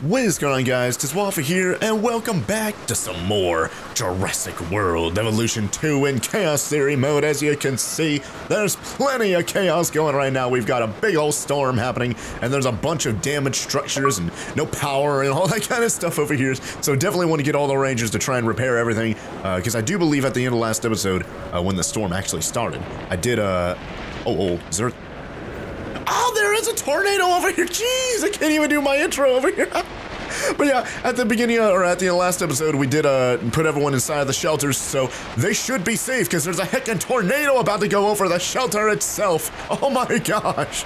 What is going on guys, Tiswaffle here, and welcome back to some more Jurassic World Evolution 2 in Chaos Theory mode. As you can see, there's plenty of chaos going right now. We've got a big old storm happening, and there's a bunch of damaged structures and no power and all that kind of stuff over here. So definitely want to get all the rangers to try and repair everything, because uh, I do believe at the end of last episode, uh, when the storm actually started, I did, uh, oh, oh, is there There is a tornado over here. Jeez, I can't even do my intro over here. but yeah, at the beginning or at the last episode, we did uh, put everyone inside the shelters, so they should be safe because there's a heckin' tornado about to go over the shelter itself. Oh my gosh.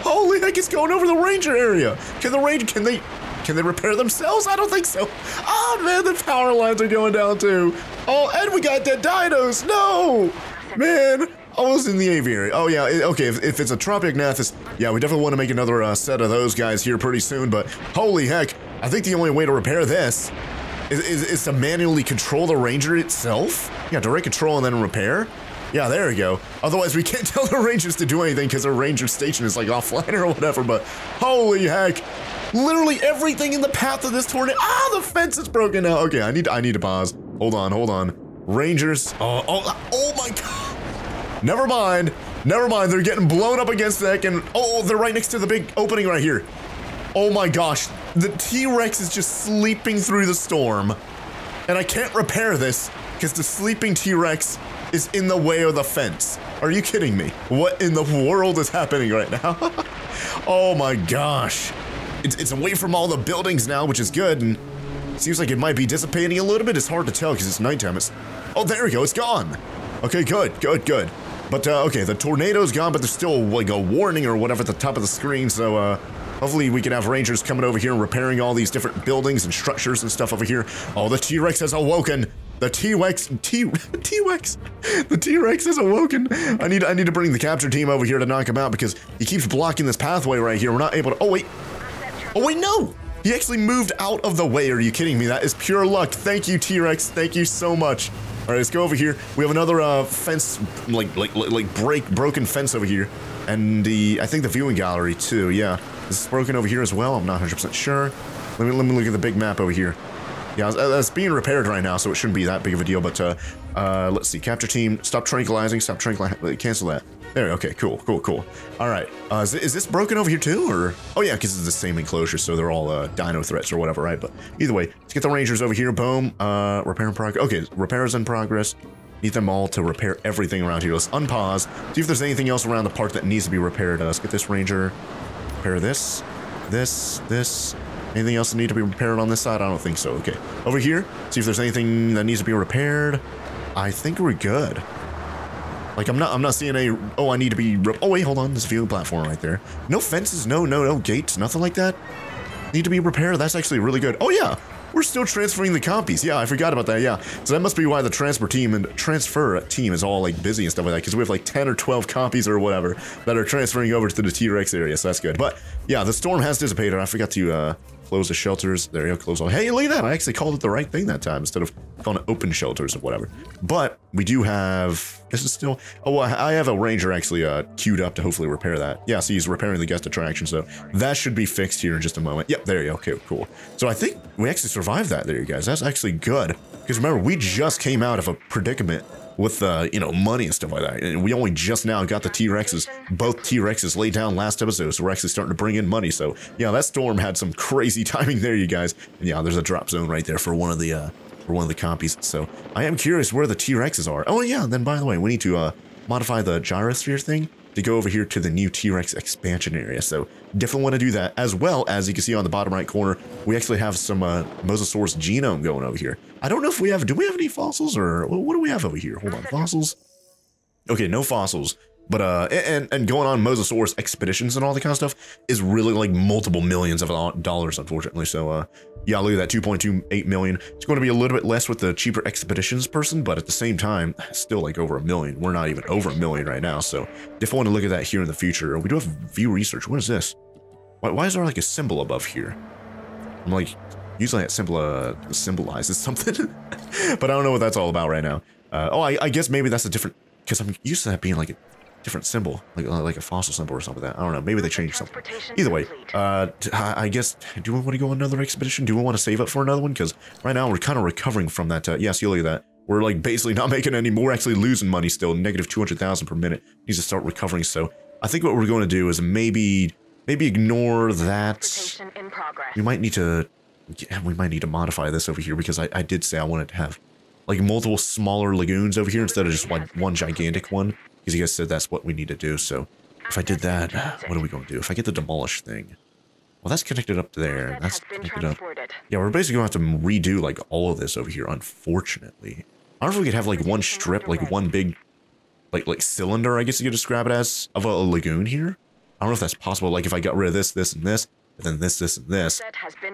Holy heck, it's going over the ranger area. Can the ranger, can they, can they repair themselves? I don't think so. Oh man, the power lines are going down too. Oh, and we got dead dinos. No, man. Almost in the aviary. Oh yeah, it, okay, if, if, it's a Tropic Tropeognathus, yeah, we definitely want to make another uh, set of those guys here pretty soon, but holy heck, I think the only way to repair this is, is, is to manually control the Ranger itself? Yeah, direct control and then repair? Yeah, there we go. Otherwise, we can't tell the Rangers to do anything because our Ranger station is like offline or whatever, but holy heck. Literally everything in the path of this tornado. Ah, the fence is broken now. Okay, I need I need to pause. Hold on, hold on. Rangers. Oh, oh, oh my god. Never mind. Never mind. They're getting blown up against the deck and oh, they're right next to the big opening right here. Oh my gosh. The T-Rex is just sleeping through the storm. And I can't repair this because the sleeping T-Rex is in the way of the fence. Are you kidding me? What in the world is happening right now? oh my gosh. It's, it's away from all the buildings now, which is good. And seems like it might be dissipating a little bit. It's hard to tell because it's nighttime. It's, oh, there we go. It's gone. Okay, good, good, good. But, uh, okay, the tornado's gone, but there's still, like, a warning or whatever at the top of the screen, so, uh, hopefully we can have rangers coming over here and repairing all these different buildings and structures and stuff over here. Oh, the T-Rex has awoken! The T-Rex, T-Rex, the T-Rex has awoken. I need, I need to bring the capture team over here to knock him out because he keeps blocking this pathway right here. We're not able to, oh wait, oh wait, no! He actually moved out of the way. Are you kidding me? That is pure luck. Thank you, T-Rex. Thank you so much. All right, let's go over here. We have another uh, fence, like like like break broken fence over here, and the I think the viewing gallery too. Yeah, this is broken over here as well. I'm not 100% sure. Let me let me look at the big map over here. Yeah, that's being repaired right now, so it shouldn't be that big of a deal. But uh, uh, let's see, capture team, stop tranquilizing, stop tranquilizing, cancel that. There, okay, cool, cool, cool. All right, uh, is, is, this broken over here too, or? Oh yeah, because it's the same enclosure, so they're all uh, dino threats or whatever, right? But either way, let's get the rangers over here, boom. Uh, repair in progress, okay, repairs in progress. Need them all to repair everything around here. Let's unpause, see if there's anything else around the park that needs to be repaired. Uh, let's get this ranger, repair this, this, this. Anything else that need to be repaired on this side? I don't think so, okay. Over here, see if there's anything that needs to be repaired. I think we're good. Like I'm not I'm not seeing a oh I need to be oh wait hold on a viewing platform right there. No fences, no no no gates, nothing like that. Need to be repaired. That's actually really good. Oh yeah, we're still transferring the copies. Yeah, I forgot about that. Yeah, so that must be why the transfer team and transfer team is all like busy and stuff like that because we have like 10 or 12 copies or whatever that are transferring over to the T-Rex area. So that's good. But yeah, the storm has dissipated. I forgot to uh, close the shelters. There you go, close all. Hey, look at that. I actually called it the right thing that time instead of calling it open shelters or whatever. But we do have, this is still, oh, I have a ranger actually uh, queued up to hopefully repair that. Yeah, so he's repairing the guest attraction. So that should be fixed here in just a moment. Yep, there you go. Okay, cool. So I think we actually survived that there, you guys. That's actually good. Because remember, we just came out of a predicament with uh, you know money and stuff like that. And we only just now got the T Rexes, both T Rexes laid down last episode, so we're actually starting to bring in money. So yeah, that storm had some crazy timing there, you guys. And yeah, there's a drop zone right there for one of the uh, for one of the copies. So I am curious where the T Rexes are. Oh yeah, then by the way, we need to uh, modify the gyrosphere thing to go over here to the new T-Rex expansion area. So definitely want to do that, as well as you can see on the bottom right corner, we actually have some uh, Mosasaurus genome going over here. I don't know if we have, do we have any fossils or what do we have over here? Hold on, fossils? Okay, no fossils. But, uh, and, and going on Mosasaurus expeditions and all that kind of stuff is really like multiple millions of dollars, unfortunately. So, uh, yeah, look at that, 2.28 million. It's going to be a little bit less with the cheaper expeditions person, but at the same time, still like over a million. We're not even over a million right now, so definitely want to look at that here in the future. We do have view research. What is this? Why, why is there like a symbol above here? I'm like, usually that symbol uh, symbolizes something, but I don't know what that's all about right now. Uh, oh, I, I guess maybe that's a different, because I'm used to that being like a different symbol, like uh, like a fossil symbol or something like that. I don't know. Maybe they changed something. Either way, uh, I guess, do we want to go on another expedition? Do we want to save up for another one? Because right now we're kind of recovering from that. Uh, yeah, see, look at that. We're like basically not making any more, actually losing money still. Negative 200,000 per minute. Needs to start recovering. So I think what we're going to do is maybe maybe ignore that. We might need to yeah, we might need to modify this over here because I, I did say I wanted to have like multiple smaller lagoons over here instead of just like one gigantic one because you guys said that's what we need to do. So if I did that, what are we going to do? If I get the demolish thing, well, that's connected up there. That's connected up. Yeah, we're basically going to have to redo like all of this over here, unfortunately. I don't know if we could have like one strip, like one big, like like cylinder, I guess you could describe it as, of a, a lagoon here. I don't know if that's possible. Like if I got rid of this, this, and this, and then this, this, and this,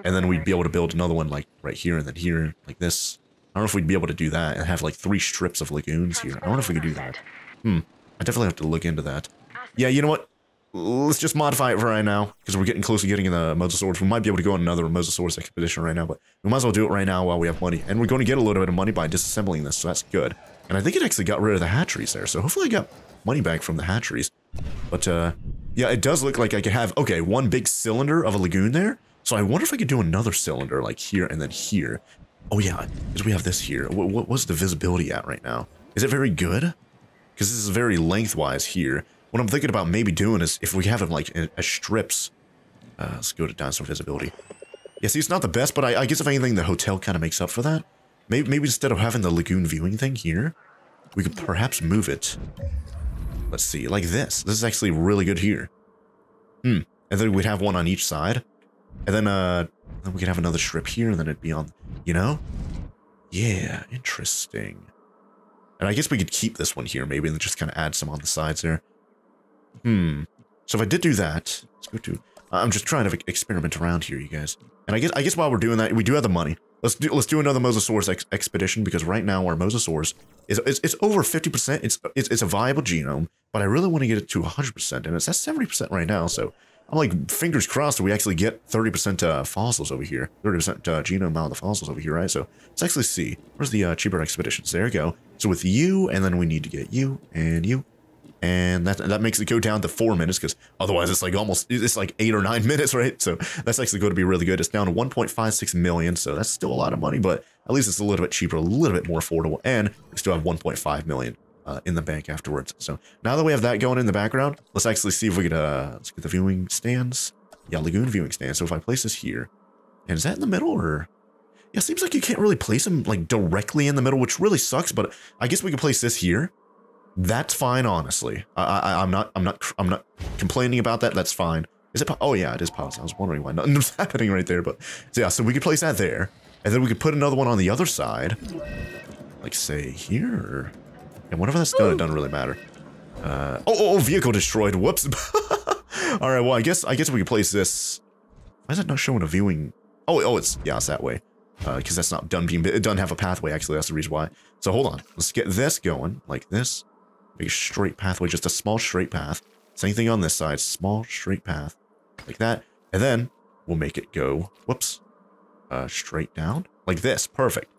and then we'd be able to build another one like right here and then here, like this. I don't know if we'd be able to do that and have like three strips of lagoons here. I don't know if we could do that. Hmm. I definitely have to look into that. Yeah, you know what? Let's just modify it for right now, because we're getting close to getting in the Mosasaurus. We might be able to go on another Mosasaurus expedition right now, but we might as well do it right now while we have money. And we're going to get a little bit of money by disassembling this, so that's good. And I think it actually got rid of the hatcheries there, so hopefully I got money back from the hatcheries. But, uh, yeah, it does look like I could have, okay, one big cylinder of a lagoon there. So I wonder if I could do another cylinder, like here and then here. Oh, yeah, because we have this here. What, what, what's the visibility at right now? Is it very good? Because this is very lengthwise here. What I'm thinking about maybe doing is if we have them like as strips. Uh, let's go to dinosaur visibility. Yeah, see, it's not the best, but I, I guess if anything, the hotel kind of makes up for that. Maybe, maybe instead of having the lagoon viewing thing here, we could perhaps move it. Let's see, like this. This is actually really good here. Hmm. And then we'd have one on each side. And then, uh, then we could have another strip here, and then it'd be on, you know? Yeah, interesting. And I guess we could keep this one here, maybe, and just kind of add some on the sides there. Hmm. So if I did do that, let's go to. I'm just trying to experiment around here, you guys. And I guess I guess while we're doing that, we do have the money. Let's do let's do another Mosasaurus ex expedition because right now our Mosasaurus is it's, it's over 50%. It's, it's it's a viable genome, but I really want to get it to 100%, and it's at 70% right now. So I'm like fingers crossed we actually get 30% uh, fossils over here, 30% uh, genome out of the fossils over here, right? So let's actually see. Where's the uh, cheaper expeditions? There we go. So with you, and then we need to get you and you and that that makes it go down to four minutes because otherwise it's like almost it's like eight or nine minutes, right? So that's actually going to be really good. It's down to 1.56 million, so that's still a lot of money, but at least it's a little bit cheaper, a little bit more affordable, and we still have 1.5 million uh, in the bank afterwards. So now that we have that going in the background, let's actually see if we could uh let's get the viewing stands. Yeah, lagoon viewing stand. So if I place this here, and is that in the middle or? Yeah, seems like you can't really place them like directly in the middle, which really sucks. But I guess we could place this here that's fine, honestly. I, I, I'm not, I'm not, I'm not complaining about that. That's fine. Is it? Oh yeah, it is paused. I was wondering why nothing was happening right there, but so yeah. So we could place that there, and then we could put another one on the other side, like say here. And whatever that's done, it doesn't really matter. Uh, oh, oh, oh, vehicle destroyed. Whoops. All right. Well, I guess I guess we could place this. Why is it not showing a viewing? Oh, oh, it's yeah, it's that way. Because uh, that's not done being. It doesn't have a pathway. Actually, that's the reason why. So hold on. Let's get this going like this. Make a straight pathway, just a small straight path. Same thing on this side, small straight path. Like that. And then we'll make it go, whoops, uh, straight down. Like this, perfect.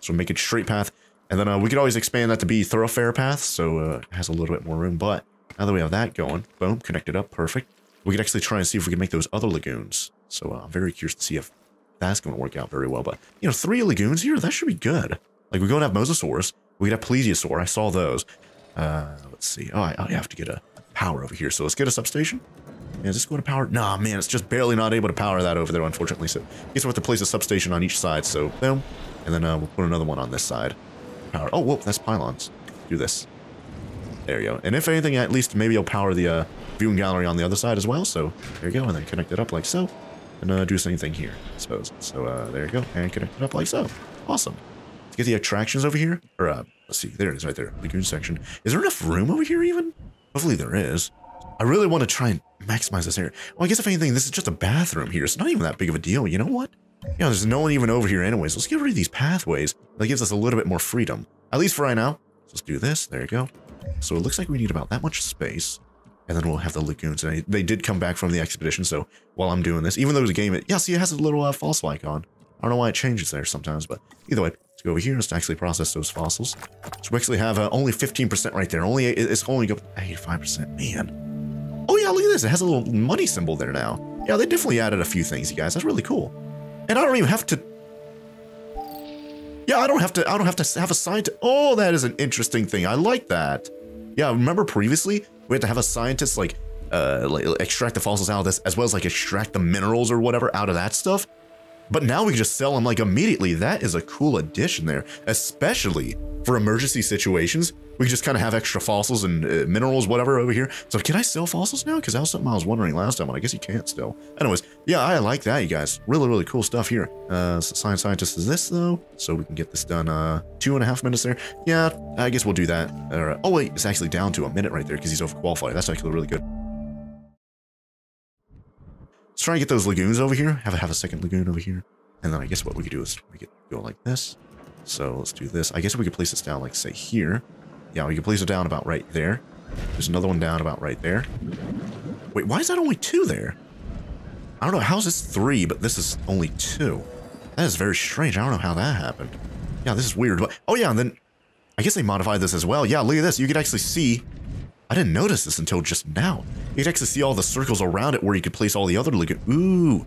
So make it straight path. And then uh, we could always expand that to be thoroughfare path, so uh, it has a little bit more room. But now that we have that going, boom, connected up, perfect. We could actually try and see if we can make those other lagoons. So uh, I'm very curious to see if that's going to work out very well. But, you know, three lagoons here, that should be good. Like, we're going to have Mosasaurus. We could have Plesiosaur. I saw those. Uh, let's see. Oh, I, I, have to get a power over here. So let's get a substation. Is this going to power? Nah, man, it's just barely not able to power that over there, unfortunately. So I guess we'll have to place a substation on each side. So boom. And then uh, we'll put another one on this side. Power. Oh, whoop, that's pylons. Do this. There you go. And if anything, at least maybe I'll power the uh, viewing gallery on the other side as well. So there you go. And then connect it up like so. And uh, do the same thing here, I suppose. So uh, there you go. And connect it up like so. Awesome. Let's get the attractions over here. Or uh, Let's see. There it is right there. Lagoon section. Is there enough room over here even? Hopefully there is. I really want to try and maximize this area. Well, I guess if anything, this is just a bathroom here. It's not even that big of a deal. You know what? Yeah, you know, there's no one even over here anyways. Let's get rid of these pathways. That gives us a little bit more freedom. At least for right now. Let's do this. There you go. So it looks like we need about that much space. And then we'll have the lagoons. And they did come back from the expedition. So while I'm doing this, even though the game, it, yeah, see, it has a little uh, false icon. I don't know why it changes there sometimes, but either way, Let's go over here. Let's actually process those fossils. So we actually have uh, only 15% right there. Only It's only 85%. Man. Oh, yeah, look at this. It has a little money symbol there now. Yeah, they definitely added a few things, you guys. That's really cool. And I don't even have to... Yeah, I don't have to I don't have to have a scientist. Oh, that is an interesting thing. I like that. Yeah, remember previously we had to have a scientist like uh like extract the fossils out of this as well as like extract the minerals or whatever out of that stuff. But now we can just sell them like immediately. That is a cool addition there, especially for emergency situations. We just kind of have extra fossils and uh, minerals, whatever, over here. So can I sell fossils now? Because that was something I was wondering last time, I guess you can't still. Anyways, yeah, I like that, you guys. Really, really cool stuff here. Uh, science scientist is this, though, so we can get this done uh, two and a half minutes there. Yeah, I guess we'll do that. Oh, wait, it's actually down to a minute right there because he's overqualified. That's actually really good. Let's try and get those lagoons over here. Have have a second lagoon over here. And then I guess what we could do is we could go like this. So let's do this. I guess we could place this down like, say, here. Yeah, we can place it down about right there. There's another one down about right there. Wait, why is that only two there? I don't know. How's this three, but this is only two? That is very strange. I don't know how that happened. Yeah, this is weird. But, oh, yeah, and then I guess they modified this as well. Yeah, look at this. You could actually see I didn't notice this until just now. You could actually see all the circles around it where you could place all the other lagoon. Ooh.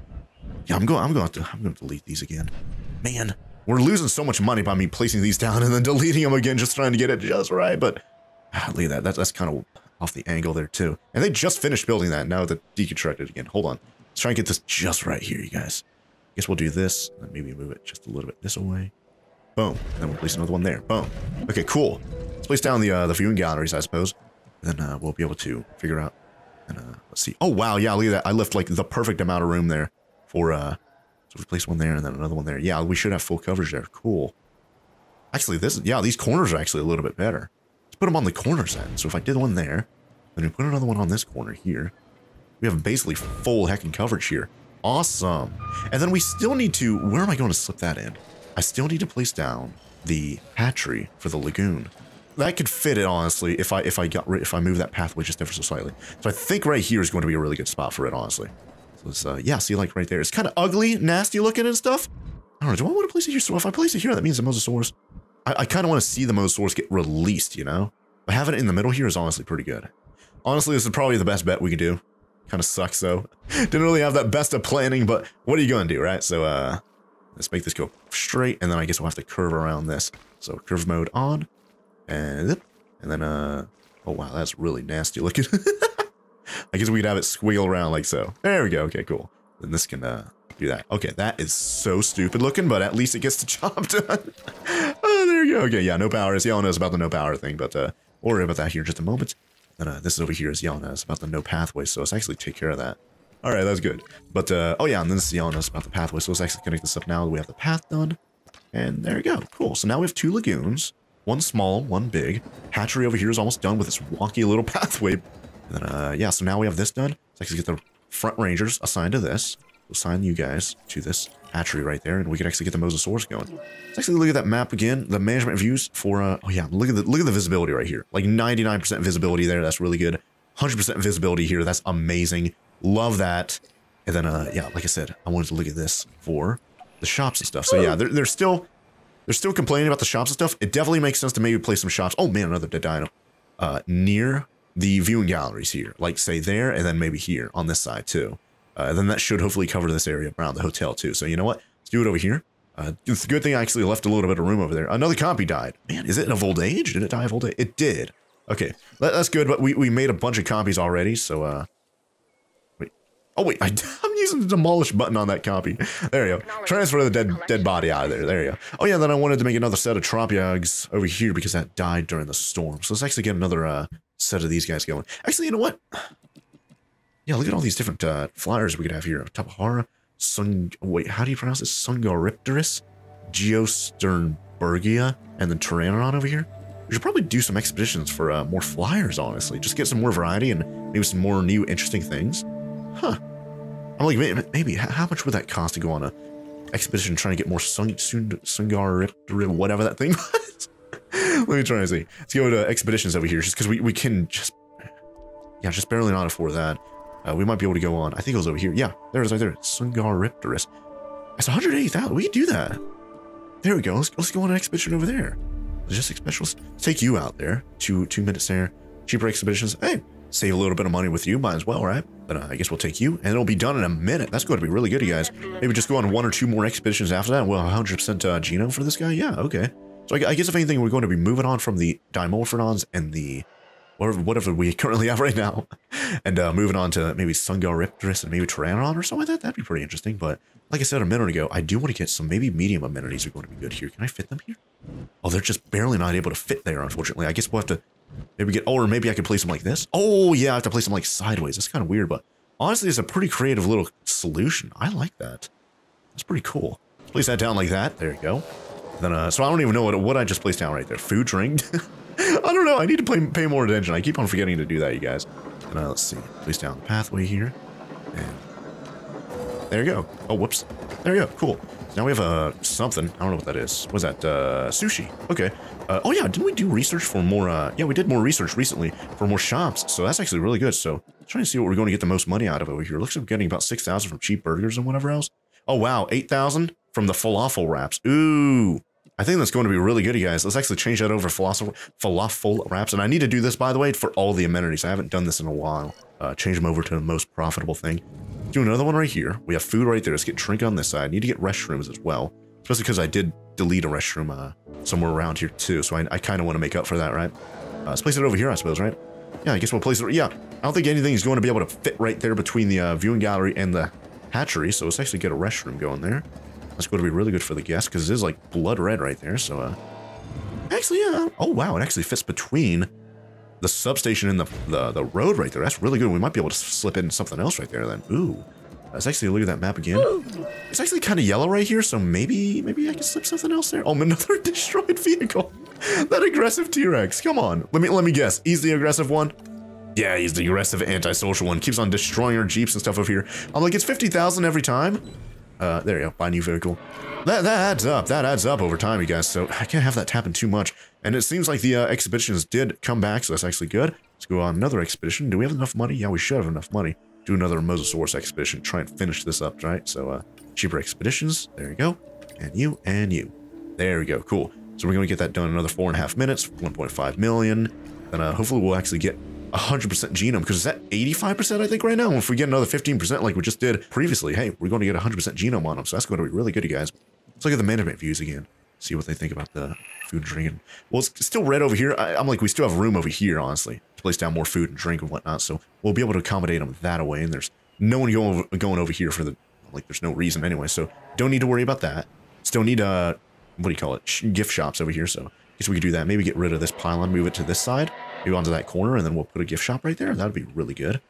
Yeah, I'm going I'm going to I'm going to delete these again. Man, we're losing so much money by me placing these down and then deleting them again just trying to get it just right, but ah, at that. that. That's kind of off the angle there too. And they just finished building that. Now the deconstructed again. Hold on. Let's try and get this just right here, you guys. I guess we'll do this, and maybe move it just a little bit this way. Boom. And then we'll place another one there. Boom. Okay, cool. Let's place down the uh, the viewing galleries, I suppose then uh, we'll be able to figure out. And uh, let's see. Oh wow, yeah, look at that. I left like the perfect amount of room there for. uh So we place one there and then another one there. Yeah, we should have full coverage there. Cool. Actually, this yeah, these corners are actually a little bit better. Let's put them on the corners then. So if I did one there, then we put another one on this corner here. We have basically full heckin' coverage here. Awesome. And then we still need to. Where am I going to slip that in? I still need to place down the hatchery for the lagoon that could fit it honestly if I if I got if I move that pathway just ever so slightly. So I think right here is going to be a really good spot for it honestly. It's uh yeah, see like right there. It's kind of ugly, nasty looking and stuff. I don't know. Do I want to place it here? So if I place it here, that means the Mosasaurus. I, I kind of want to see the Mosasaurus get released, you know. But having it in the middle here is honestly pretty good. Honestly, this is probably the best bet we can do. Kind of sucks though. Didn't really have that best of planning, but what are you gonna do, right? So uh, let's make this go straight, and then I guess we'll have to curve around this. So curve mode on. And, and then, uh, oh wow, that's really nasty looking. I guess we could have it squeal around like so. There we go. Okay, cool. Then this can, uh, do that. Okay, that is so stupid looking, but at least it gets the job done. oh, there you go. Okay, yeah, no power. As y'all knows about the no power thing, but, uh, we'll worry about that here in just a moment. And, uh, this over here is at us about the no pathway, so let's actually take care of that. All right, that's good. But, uh, oh yeah, and then this at us about the pathway, so let's actually connect this up now that we have the path done. And there we go. Cool. So now we have two lagoons. One small, one big. Hatchery over here is almost done with this wonky little pathway. And then, uh, yeah, so now we have this done. Let's actually get the front rangers assigned to this. We'll assign you guys to this hatchery right there, and we can actually get the Mosasaurus going. Let's actually look at that map again. The management views for, uh, oh yeah, look at the, look at the visibility right here. Like 99% visibility there. That's really good. 100% visibility here. That's amazing. Love that. And then, uh, yeah, like I said, I wanted to look at this for the shops and stuff. So yeah, they're, they're still they're still complaining about the shops and stuff. It definitely makes sense to maybe place some shops. Oh man, another dead dino. Uh, near the viewing galleries here. Like say there and then maybe here on this side too. Uh, then that should hopefully cover this area around the hotel too. So you know what? Let's do it over here. Uh, it's a good thing I actually left a little bit of room over there. Another copy died. Man, is it of old age? Did it die of old age? It did. Okay, that's good, but we, we made a bunch of copies already, so, uh, wait. Oh wait, I, am using the demolish button on that copy. There you go. Transfer the dead dead body out of there. There you go. Oh yeah, then I wanted to make another set of Tropiags over here because that died during the storm. So let's actually get another uh, set of these guys going. Actually, you know what? Yeah, look at all these different uh, flyers we could have here. Tapejara, Sun. Wait, how do you pronounce this? Dsungaripterus, Geosternbergia, and then Pteranodon over here. We should probably do some expeditions for uh, more flyers, honestly. Just get some more variety and maybe some more new, interesting things. Huh. I'm like, maybe, how much would that cost to go on a expedition trying to get more Sun, Sungar, whatever that thing was? Let me try and see. Let's go to expeditions over here, just because we, we can just, yeah, just barely not afford that. Uh, we might be able to go on. I think it was over here. Yeah, there it is right there. Dsungaripterus. That's 180,000. We can do that. there we go. Let's, let's go on an expedition over there. Logistic specialist. Let's take you out there. Two two minutes there. Cheaper expeditions. Hey, save a little bit of money with you. Might as well, right? But uh, I guess we'll take you, and it'll be done in a minute. That's going to be really good, you guys. Maybe just go on one or two more expeditions after that. Well, 100% uh, genome for this guy. Yeah, okay. So I, I, guess if anything, we're going to be moving on from the Dimorphodons and the whatever, whatever we currently have right now, and uh, moving on to maybe Dsungaripterus and maybe Pteranodon or something like that. That'd be pretty interesting. But like I said a minute ago, I do want to get some maybe medium amenities are going to be good here. Can I fit them here? Oh, they're just barely not able to fit there, unfortunately. I guess we'll have to maybe get, or maybe I can place them like this. Oh, yeah, I have to place them like sideways. That's kind of weird, but honestly, it's a pretty creative little solution. I like that. That's pretty cool. Place that down like that. There you go. Uh, so I don't even know what, what I just placed down right there. Food, drink. I don't know. I need to play, pay more attention. I keep on forgetting to do that, you guys. And uh, let's see. Place down the pathway here. And there you go. Oh, whoops. There you go. Cool. Now we have uh, something. I don't know what that is. What is that? Uh, sushi. Okay. Uh, oh yeah, didn't we do research for more? Uh, yeah, we did more research recently for more shops. So that's actually really good. So trying to see what we're going to get the most money out of over here. Looks like we're getting about 6,000 from cheap burgers and whatever else. Oh wow, 8,000 from the falafel wraps. Ooh. I think that's going to be really good, you guys. Let's actually change that over falafel, falafel wraps. And I need to do this, by the way, for all the amenities. I haven't done this in a while. Uh, change them over to the most profitable thing. Do another one right here. We have food right there. Let's get drink on this side. Need to get restrooms as well. Especially because I did delete a restroom uh, somewhere around here too. So I, I kind of want to make up for that, right? Uh, let's place it over here, I suppose, right? Yeah, I guess we'll place it. Yeah, I don't think anything is going to be able to fit right there between the uh, viewing gallery and the hatchery. So let's actually get a restroom going there. That's going to be really good for the guests because it is like blood red right there. So, uh, actually, yeah. Oh, wow. It actually fits between the substation and the, the, the road right there. That's really good. We might be able to slip in something else right there then. Ooh. Let's actually look at that map again. It's actually kind of yellow right here, so maybe maybe I can slip something else there. Oh, another destroyed vehicle. that aggressive T-Rex. Come on. Let me let me guess. He's the aggressive one. Yeah, he's the aggressive antisocial one. Keeps on destroying our jeeps and stuff over here. I'm like, it's 50,000 every time. Uh, there you go. Buy new vehicle. That, that adds up. That adds up over time, you guys. So I can't have that happen too much. And it seems like the uh, expeditions did come back, so that's actually good. Let's go on another expedition. Do we have enough money? Yeah, we should have enough money. Do another Mosasaurus expedition. Try and finish this up, right? So, uh, cheaper expeditions. There you go. And you, and you. There we go. Cool. So we're going to get that done in another four and a half minutes. 1.5 million. And uh, hopefully we'll actually get 100% genome because it's at 85% I think right now? If we get another 15% like we just did previously, hey, we're going to get 100% genome on them. So that's going to be really good, you guys. Let's look at the management views again. See what they think about the food and drinking. Well, it's still red over here. I, am like, we still have room over here, honestly, to place down more food and drink and whatnot. So we'll be able to accommodate them that way. And there's no one going over, going over here for the, like, there's no reason anyway. So don't need to worry about that. Still need, uh, what do you call it? Gift shops over here. So I guess we could do that. Maybe get rid of this pylon, move it to this side, maybe onto that corner, and then we'll put a gift shop right there. That'd be really good.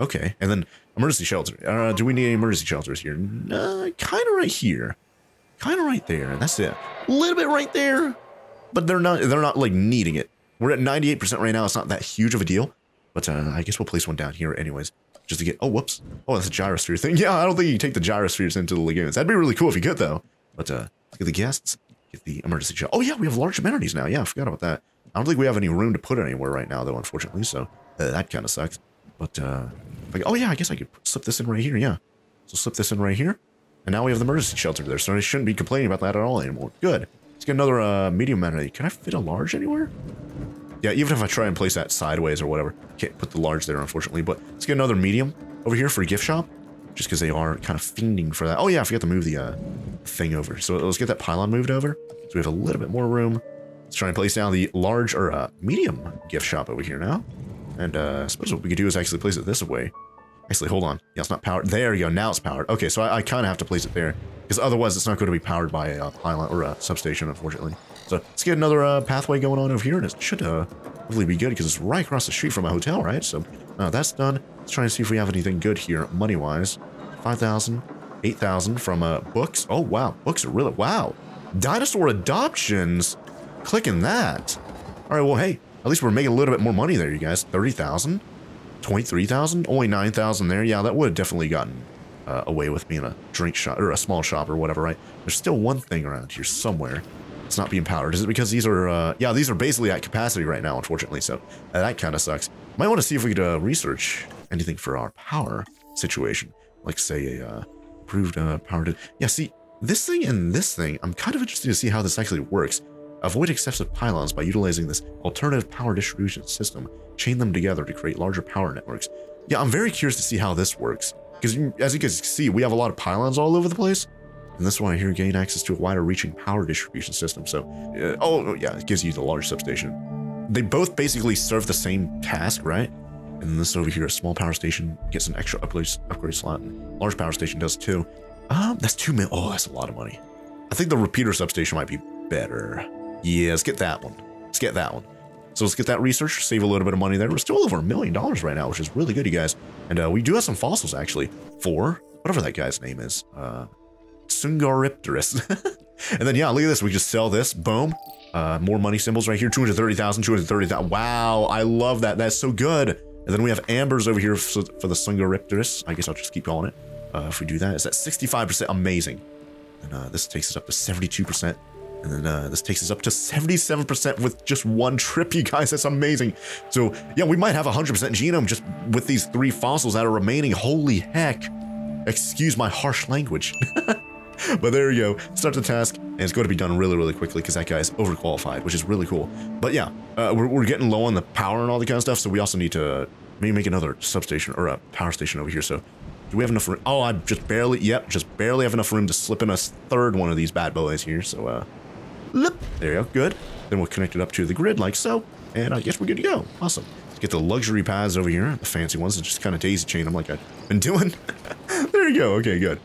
Okay, and then emergency shelter. Uh, do we need any emergency shelters here? Kind of right here kind of right there. That's it. A little bit right there, but they're not. They're not like needing it. We're at 98% right now. It's not that huge of a deal, but uh, I guess we'll place one down here anyways, just to get. Oh, whoops. Oh, that's a gyrosphere thing. Yeah, I don't think you take the gyrospheres into the lagoons. That'd be really cool if you could, though. But uh, get the guests. Get the emergency shelter. Oh yeah, we have large amenities now. Yeah, I forgot about that. I don't think we have any room to put it anywhere right now, though, unfortunately. So uh, that kind of sucks. But uh, like, oh yeah, I guess I could slip this in right here. Yeah, so slip this in right here. And now we have the emergency shelter there, so I shouldn't be complaining about that at all anymore. Good. Let's get another uh, medium amenity. Can I fit a large anywhere? Yeah, even if I try and place that sideways or whatever. Can't put the large there, unfortunately. But let's get another medium over here for a gift shop. Just because they are kind of fiending for that. Oh yeah, I forgot to move the uh, thing over. So let's get that pylon moved over. So we have a little bit more room. Let's try and place down the large or uh, medium gift shop over here now. And uh, I suppose what we could do is actually place it this way. Actually, hold on. Yeah, it's not powered. There you go. Now it's powered. Okay, so I, I kind of have to place it there. Because otherwise it's not going to be powered by a pylon or a substation, unfortunately. So let's get another uh, pathway going on over here. And it should uh, hopefully be good because it's right across the street from my hotel, right? So now that's done. Let's try and see if we have anything good here money-wise. 5,000, 8,000 from uh, books. Oh, wow. Books are really... Wow. Dinosaur adoptions. Clicking that. All right, well, hey, at least we're making a little bit more money there, you guys. 30,000. 23,000? Only 9,000 there? Yeah, that would have definitely gotten uh, away with being a drink shop or a small shop or whatever, right? There's still one thing around here somewhere. It's not being powered. Is it because these are, uh, yeah, these are basically at capacity right now, unfortunately. So uh, that kind of sucks. Might want to see if we could uh, research anything for our power situation. Like say a uh, approved uh, power. Yeah, see, this thing and this thing, I'm kind of interested to see how this actually works. Avoid excessive pylons by utilizing this alternative power distribution system. Chain them together to create larger power networks. Yeah, I'm very curious to see how this works. Because as you guys see, we have a lot of pylons all over the place. And this one here gain access to a wider reaching power distribution system. So, uh, oh, yeah, it gives you the large substation. They both basically serve the same task, right? And this over here, a small power station gets an extra upgrade, upgrade slot. And large power station does too. Um, that's two mil. Oh, that's a lot of money. I think the repeater substation might be better. Yeah, let's get that one. Let's get that one. So let's get that research, save a little bit of money there. We're still over a million dollars right now, which is really good, you guys. And uh, we do have some fossils, actually, for whatever that guy's name is. Uh, Dsungaripterus. and then, yeah, look at this. We just sell this. Boom. Uh, more money symbols right here. 230,000, 230,000. Wow, I love that. That's so good. And then we have ambers over here for, for the Dsungaripterus. I guess I'll just keep calling it. Uh, if we do that. Is that, it's at 65%. Amazing. And uh, this takes us up to 72%. And then uh, this takes us up to 77% with just one trip, you guys. That's amazing. So, yeah, we might have 100% genome just with these three fossils that are remaining. Holy heck. Excuse my harsh language. but there you go. Start the task, and it's going to be done really, really quickly because that guy is overqualified, which is really cool. But yeah, uh, we're, we're getting low on the power and all the kind of stuff, so we also need to maybe make another substation or a power station over here. So do we have enough room? Oh, I just barely, yep, just barely have enough room to slip in a third one of these bad boys here. So, uh, there you go, good. Then we'll connect it up to the grid like so, and I guess we're good to go. Awesome. Let's get the luxury pads over here, the fancy ones, and just kind of daisy chain them like I've been doing. there you go, okay, good.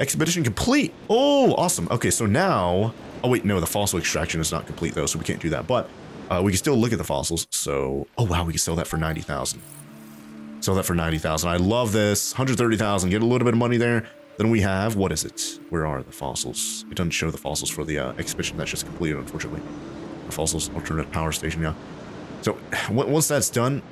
Expedition complete. Oh, awesome. Okay, so now... Oh, wait, no, the fossil extraction is not complete, though, so we can't do that. But uh, we can still look at the fossils. So, oh, wow, we can sell that for 90,000. Sell that for 90,000. I love this. 130,000. Get a little bit of money there. Then we have, what is it? Where are the fossils? It doesn't show the fossils for the uh, expedition that's just completed, unfortunately. The fossils alternate power station, yeah. So once that's done,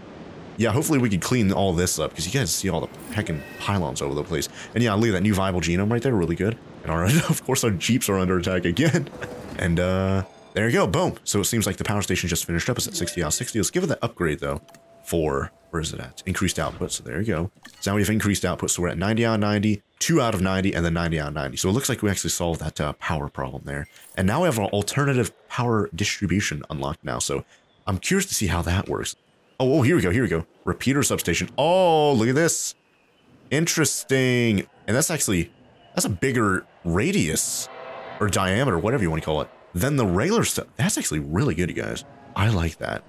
yeah, hopefully we can clean all this up because you guys see all the heckin' pylons over the place. And yeah, look at that new viable genome right there, really good. And our, of course, our jeeps are under attack again. and uh, there you go, boom. So it seems like the power station just finished up. It's at 60 out 60. Let's give it that upgrade though for where is it at? Increased output. So there you go. So now we have increased output. So we're at 90 out of 90, 2 out of 90, and then 90 out of 90. So it looks like we actually solved that uh, power problem there. And now we have our alternative power distribution unlocked now. So I'm curious to see how that works. Oh, oh, here we go, here we go. Repeater substation. Oh, look at this. Interesting. And that's actually, that's a bigger radius or diameter, whatever you want to call it, than the regular stuff. That's actually really good, you guys. I like that.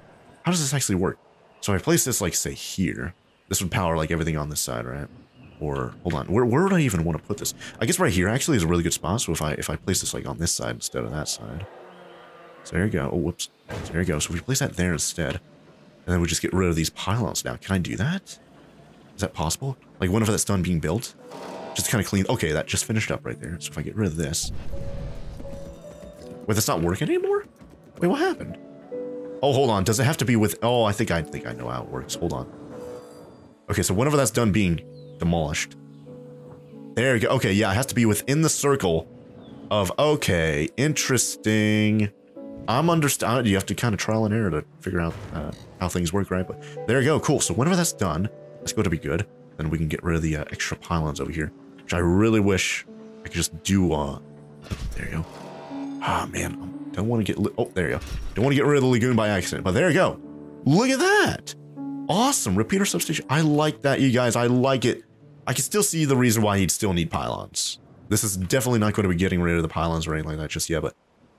How does this actually work? So I place this, like, say, here. This would power, like, everything on this side, right? Or, hold on, where, where would I even want to put this? I guess right here actually is a really good spot, so if I if I place this, like, on this side instead of that side. So there you go. Oh, whoops. So there you go. So if we place that there instead. And then we just get rid of these pylons now. Can I do that? Is that possible? Like whenever that's done being built? Just kind of clean. Okay, that just finished up right there. So if I get rid of this. Wait, that's not working anymore? Wait, what happened? Oh, hold on. Does it have to be with... Oh, I think I think I know how it works. Hold on. Okay, so whenever that's done being demolished. There you go. Okay, yeah, it has to be within the circle of... Okay, interesting. I'm understand. You have to kind of trial and error to figure out uh, how things work, right? But there you go. Cool. So whenever that's done, that's going to be good. Then we can get rid of the uh, extra pylons over here, which I really wish I could just do. Uh, there you go. Ah, oh, man. Don't want to get. Oh, there you go. Don't want to get rid of the lagoon by accident, but there you go. Look at that. Awesome. Repeater substation. I like that, you guys. I like it. I can still see the reason why he'd still need pylons. This is definitely not going to be getting rid of the pylons or anything like that just yet, but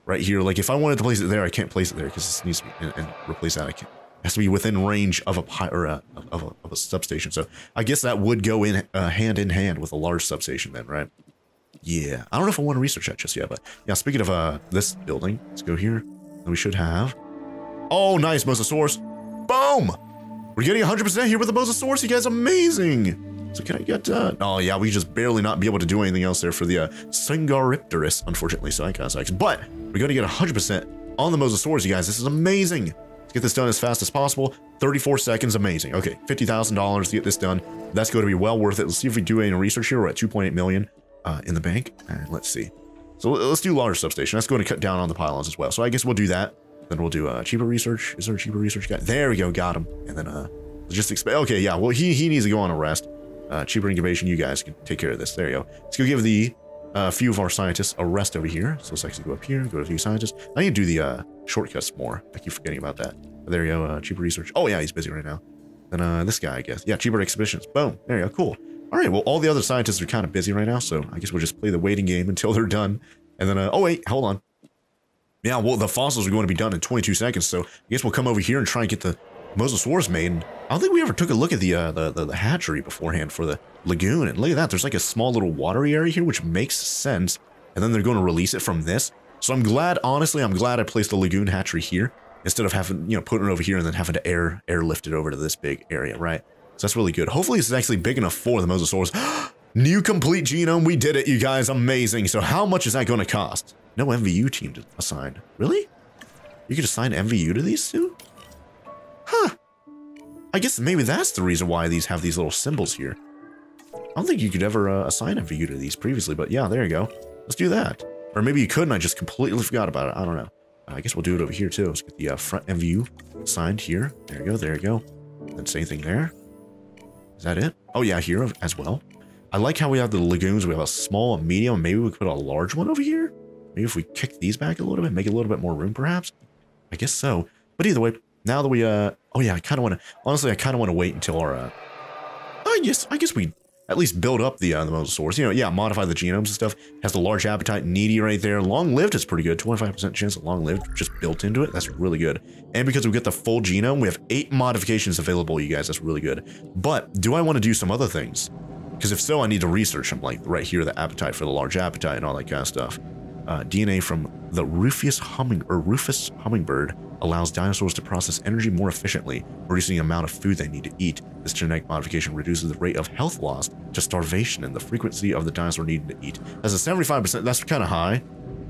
right here. Like if I wanted to place it there, I can't place it there because this needs to be, and, and, replace that. I can't. It has to be within range of a or a, of a, of a substation. So I guess that would go in uh, hand in hand with a large substation then, right? Yeah, I don't know if I want to research that just yet, but yeah. Speaking of uh this building, let's go here. We should have. Oh, nice Mosasaurus. Boom! We're getting 100% here with the Mosasaurus. You guys, amazing. So can I get, uh, oh yeah, we just barely not be able to do anything else there for the, uh, unfortunately, so kind of sucks. But, we're gonna get 100% on the Mosasaurus, you guys. This is amazing. Let's get this done as fast as possible. 34 seconds, amazing. Okay, $50,000 to get this done. That's going to be well worth it. Let's see if we do any research here. We're at 2.8 million uh, in the bank. And let's see. So let's do large substation. That's going to cut down on the pylons as well. So I guess we'll do that. Then we'll do uh, cheaper research. Is there a cheaper research guy? There we go. Got him. And then uh, just. Okay, yeah. Well, he he needs to go on a rest. Uh, cheaper incubation, you guys can take care of this. There you go. Let's go give the uh, few of our scientists a rest over here. So let's actually go up here, go to a few scientists. I need to do the uh, shortcuts more. I keep forgetting about that. But there you go. Uh, cheaper research. Oh, yeah, he's busy right now. Then uh, this guy, I guess. Yeah, cheaper expeditions. Boom. There you go. Cool. All right. Well, all the other scientists are kind of busy right now. So I guess we'll just play the waiting game until they're done. And then, uh, oh, wait, hold on. Yeah, well, the fossils are going to be done in 22 seconds. So I guess we'll come over here and try and get the Mosasaurus made. And I don't think we ever took a look at the, uh, the, the, the hatchery beforehand for the lagoon. And look at that. There's like a small little watery area here, which makes sense. And then they're going to release it from this. So I'm glad, honestly, I'm glad I placed the lagoon hatchery here instead of having, you know, putting it over here and then having to air airlift it over to this big area, right? So that's really good. Hopefully is actually big enough for the Mosasaurus. New complete genome. We did it, you guys. Amazing. So how much is that going to cost? No MVU team to assign. Really? You could assign MVU to these two? Huh. I guess maybe that's the reason why these have these little symbols here. I don't think you could ever uh, assign view to these previously, but yeah, there you go. Let's do that. Or maybe you could and I just completely forgot about it. I don't know. Uh, I guess we'll do it over here too. Let's get the uh, front MVU signed here. There you go, there you go. And same thing there. Is that it? Oh yeah, here as well. I like how we have the lagoons. We have a small, a medium, maybe we could put a large one over here. Maybe if we kick these back a little bit, make a little bit more room perhaps. I guess so. But either way, now that we, uh, oh yeah, I kind of want to, honestly, I kind of want to wait until our, uh, I guess, I guess we at least build up the, uh, the mosasaurs. You know, yeah, modify the genomes and stuff. Has the large appetite, needy right there. Long-lived is pretty good. 25% chance of long-lived just built into it. That's really good. And because we get the full genome, we have eight modifications available, you guys. That's really good. But do I want to do some other things? Because if so, I need to research them, like right here, the appetite for the large appetite and all that kind of stuff. Uh, DNA from the Rufous humming or Rufous hummingbird allows dinosaurs to process energy more efficiently, reducing the amount of food they need to eat. This genetic modification reduces the rate of health loss to starvation and the frequency of the dinosaur needing to eat. That's a 75%, that's kind of high.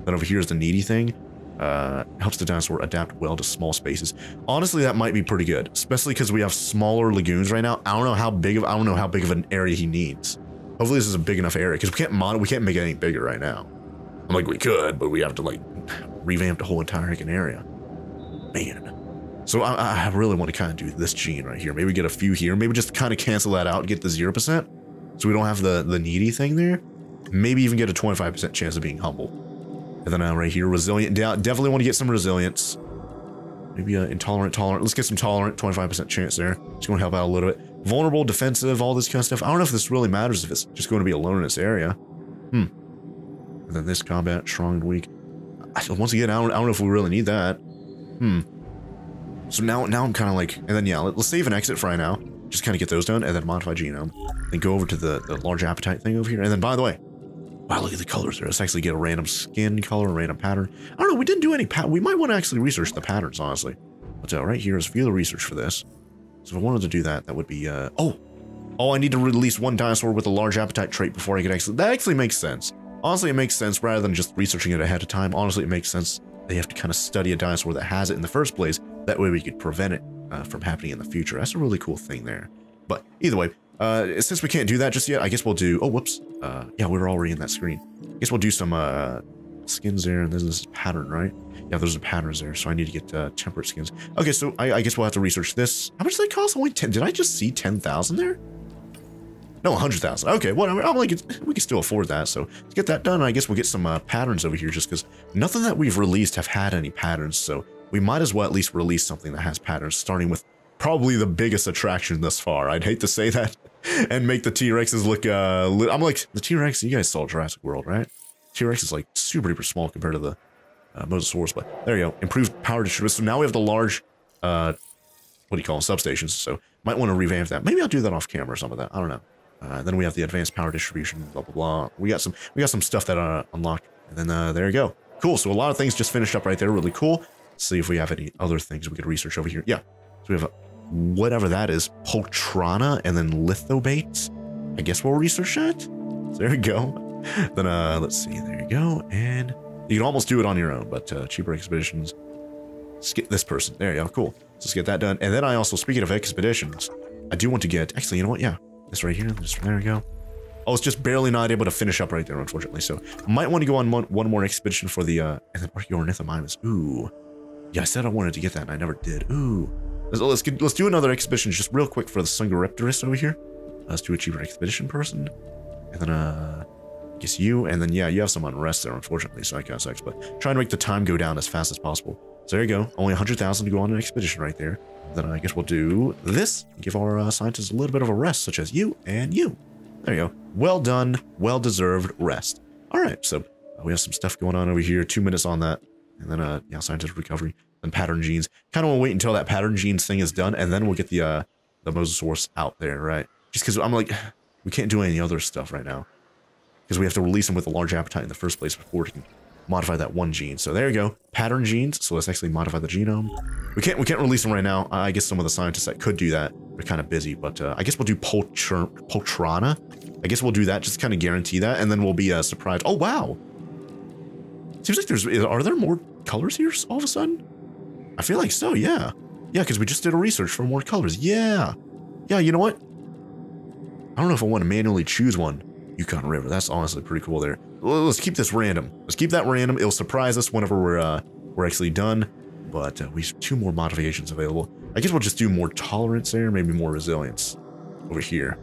Then over here is the needy thing. Uh, helps the dinosaur adapt well to small spaces. Honestly, that might be pretty good, especially because we have smaller lagoons right now. I don't know how big of I don't know how big of an area he needs. Hopefully, this is a big enough area because we can't mod we can't make it any bigger right now. I'm like we could, but we have to like revamp the whole entire area. Man. So I, I really want to kind of do this gene right here. Maybe get a few here. Maybe just kind of cancel that out and get the 0%. So we don't have the, the needy thing there. Maybe even get a 25% chance of being humble. And then uh, right here, resilient. Definitely want to get some resilience. Maybe uh, intolerant, tolerant. Let's get some tolerant, 25% chance there. It's going to help out a little bit. Vulnerable, defensive, all this kind of stuff. I don't know if this really matters if it's just going to be alone in this area. Hmm. And then this combat, strong and weak. Once again, I don't, I don't know if we really need that. Hmm. So now, now I'm kind of like, and then yeah, let, us save an exit for right now. Just kind of get those done, and then modify genome. Then go over to the, the large appetite thing over here. And then, by the way, wow, look at the colors there. Let's actually get a random skin color, a random pattern. I don't know, we didn't do any pat. We might want to actually research the patterns, honestly. But uh, right here is the research for this. So if I wanted to do that, that would be, uh, oh, oh, I need to release one dinosaur with a large appetite trait before I can actually, that actually makes sense. Honestly, it makes sense rather than just researching it ahead of time. Honestly, it makes sense they have to kind of study a dinosaur that has it in the first place. That way we could prevent it uh, from happening in the future. That's a really cool thing there. But either way, uh, since we can't do that just yet, I guess we'll do... Oh, whoops. Uh, yeah, we were already in that screen. I guess we'll do some uh, skins there. And there's this pattern, right? Yeah, there's a patterns there. So I need to get uh, temperate skins. Okay, so I, I guess we'll have to research this. How much does that cost? Only 10. Did I just see 10,000 there? No, 100,000. Okay, well, I'm like, we can still afford that. So to get that done, I guess we'll get some uh, patterns over here just because nothing that we've released have had any patterns. So we might as well at least release something that has patterns, starting with probably the biggest attraction thus far. I'd hate to say that and make the T-Rexes look, uh, I'm like, the T-Rex, you guys saw Jurassic World, right? T-Rex is like super duper small compared to the uh, Mosasaurus, but there you go. Improved power distribution. So now we have the large, uh, what do you call them, substations. So might want to revamp that. Maybe I'll do that off camera or some of that. I don't know. Uh, then we have the advanced power distribution, blah blah blah. We got some we got some stuff that uh, unlocked, and then uh, there you go. Cool. So a lot of things just finished up right there. Really cool. Let's see if we have any other things we could research over here. Yeah. So we have a, whatever that is, Poltrana, and then lithobates. I guess we'll research that. So there we go. then uh, let's see. There you go. And you can almost do it on your own, but uh, cheaper expeditions. Let's get this person. There you go. Cool. Let's get that done. And then I also, speaking of expeditions, I do want to get. Actually, you know what? Yeah. This right here. This, there we go. Oh, it's just barely not able to finish up right there, unfortunately. So, I might want to go on one, one more expedition for the, uh, and Ornithomimus. Ooh. Yeah, I said I wanted to get that, and I never did. Ooh. Let's, let's, get, let's do another expedition just real quick for the Dsungaripterus over here. Let's do a cheaper expedition person. And then, uh, I guess you. And then, yeah, you have some unrest there, unfortunately, so I sucks. But trying to make the time go down as fast as possible. So there you go. Only 100,000 to go on an expedition right there. Then I guess we'll do this. Give our uh, scientists a little bit of a rest, such as you and you. There you go. Well done. Well-deserved rest. All right, so uh, we have some stuff going on over here. Two minutes on that. And then, uh, yeah, scientist recovery. and pattern genes. Kind of want to wait until that pattern genes thing is done, and then we'll get the, uh, the Mosasaurus out there, right? Just because I'm like, we can't do any other stuff right now. Because we have to release him with a large appetite in the first place before he can modify that one gene. So there you go. Pattern genes. So let's actually modify the genome. We can't we can't release them right now. I guess some of the scientists that could do that are kind of busy, but uh, I guess we'll do Poltr Poltrana. I guess we'll do that, just kind of guarantee that, and then we'll be uh, surprised. Oh, wow. Seems like there's, are there more colors here all of a sudden? I feel like so, yeah. Yeah, because we just did a research for more colors. Yeah. Yeah, you know what? I don't know if I want to manually choose one. Yukon River. That's honestly pretty cool there. Let's keep this random. Let's keep that random. It'll surprise us whenever we're uh, we're actually done. But uh, we have two more modifications available. I guess we'll just do more tolerance there, maybe more resilience over here.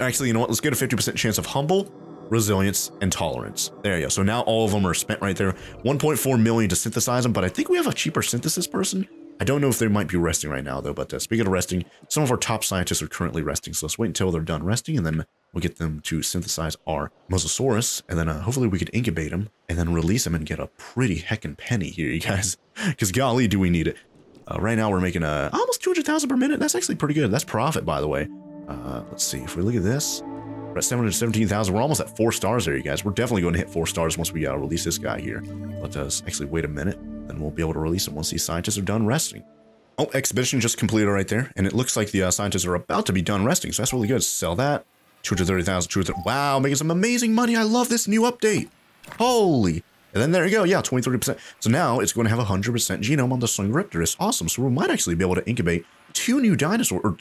Actually, you know what? Let's get a 50% chance of humble, resilience, and tolerance. There you go. So now all of them are spent right there. 1.4 million to synthesize them, but I think we have a cheaper synthesis person. I don't know if they might be resting right now, though, but uh, speaking of resting, some of our top scientists are currently resting, so let's wait until they're done resting, and then we'll get them to synthesize our Mosasaurus, and then uh, hopefully we could incubate them, and then release them and get a pretty heckin' penny here, you guys, because golly, do we need it. Uh, right now, we're making uh, almost 200,000 per minute. That's actually pretty good. That's profit, by the way. Uh, let's see. If we look at this, we're at 717,000. We're almost at four stars there, you guys. We're definitely going to hit four stars once we uh, release this guy here. Let us actually wait a minute. Then we'll be able to release him once these scientists are done resting. Oh, expedition just completed right there. And it looks like the uh, scientists are about to be done resting. So that's really good. Sell that. 230,000. 230, wow, making some amazing money. I love this new update. Holy. And then there you go. Yeah, 23%. So now it's going to have a 100% genome on the Dsungaripterus. Awesome. So we might actually be able to incubate two new dinosaurs.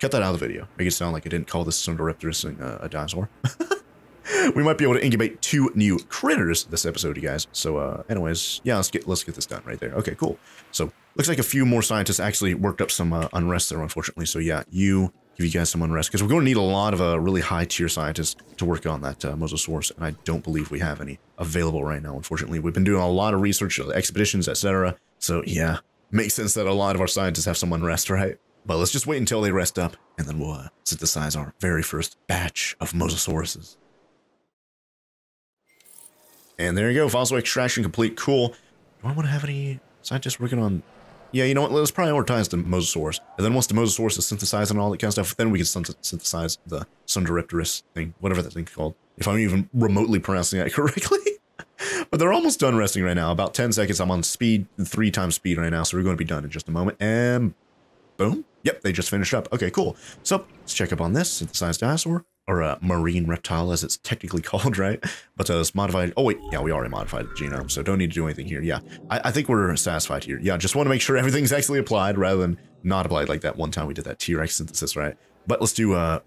Cut that out of the video. Make it sound like I didn't call this Dsungaripterus uh, a dinosaur. we might be able to incubate two new critters this episode, you guys. So, uh, anyways, yeah, let's get let's get this done right there. Okay, cool. So, looks like a few more scientists actually worked up some uh, unrest there, unfortunately. So, yeah, you give you guys some unrest because we're going to need a lot of uh, really high tier scientists to work on that uh, Mosasaurus, and I don't believe we have any available right now. Unfortunately, we've been doing a lot of research, uh, expeditions, etc. So, yeah, makes sense that a lot of our scientists have some unrest, right? But let's just wait until they rest up, and then we'll uh, synthesize our very first batch of Mosasauruses. And there you go, fossil extraction complete. Cool. Do I want to have any scientists working on... Yeah, you know what, let's prioritize the Mosasaurus. And then once the Mosasaurus is synthesized and all that kind of stuff, then we can synthesize the Sundoripterus thing, whatever that thing's called. If I'm even remotely pronouncing that correctly. but they're almost done resting right now. About 10 seconds. I'm on speed, three times speed right now, so we're going to be done in just a moment. And boom. Yep, they just finished up. Okay, cool. So let's check up on this synthesized dinosaur or a marine reptile as it's technically called, right? But uh, it's modified. Oh wait, yeah, we already modified the genome, so don't need to do anything here. Yeah, I, I think we're satisfied here. Yeah, just want to make sure everything's actually applied rather than not applied like that one time we did that T-Rex synthesis, right? But let's do, uh,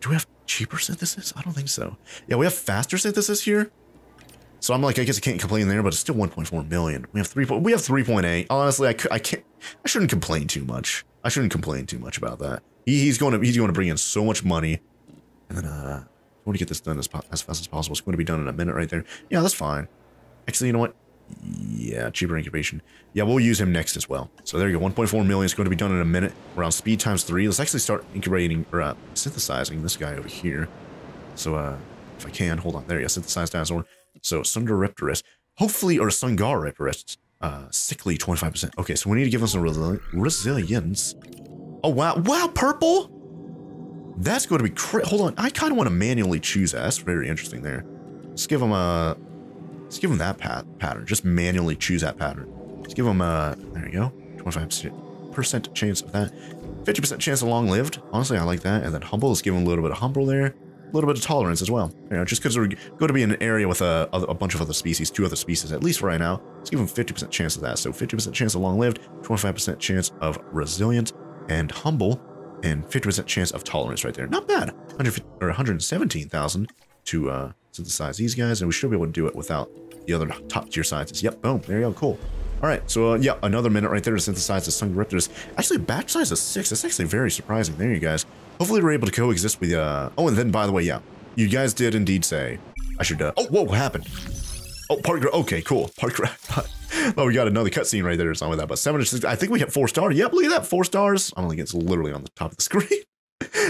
do we have cheaper synthesis? I don't think so. Yeah, we have faster synthesis here. So I'm like, I guess I can't complain there, but it's still 1.4 million. We have three. We have 3.8. Honestly, I, I can't. I shouldn't complain too much. I shouldn't complain too much about that. He, he's going to he's going to bring in so much money and then, uh, I want to get this done as, as fast as possible. It's going to be done in a minute right there. Yeah, that's fine. Actually, you know what? Yeah, cheaper incubation. Yeah, we'll use him next as well. So there you go. 1.4 million is going to be done in a minute. Around speed times three. Let's actually start incubating, or uh, synthesizing this guy over here. So, uh, if I can, hold on. There you go. Synthesized dinosaur. So, Sundoripterus. Hopefully, or Dsungaripterus. Uh, sickly 25%. Okay, so we need to give him some resi resilience. Oh, wow. Wow, purple? That's going to be crit. Hold on. I kind of want to manually choose that. That's very interesting there. Let's give him a... Let's give him that pat pattern. Just manually choose that pattern. Let's give him a... There you go. 25% chance of that. 50% chance of long-lived. Honestly, I like that. And then humble. Let's give him a little bit of humble there. Little bit of tolerance as well. You know, just because we're going to be in an area with a, a, bunch of other species, two other species, at least for right now, let's give him 50% chance of that. So 50% chance of long-lived, 25% chance of resilient, and humble and 50% chance of tolerance right there. Not bad. 100 or 117,000 to uh, synthesize these guys, and we should be able to do it without the other top tier scientists. Yep, boom, there you go, cool. All right, so uh, yeah, another minute right there to synthesize the Dsungaripterus. Actually, batch size of six. That's actually very surprising. There you guys. Hopefully we're able to coexist with, uh, oh, and then by the way, yeah, you guys did indeed say I should, uh, oh, whoa, what happened? Oh, park, okay, cool. Park, oh, we got another cutscene right there or something like that, but seven, six, I think we hit four stars. Yep, look at that, four stars. I don't think it's literally on the top of the screen.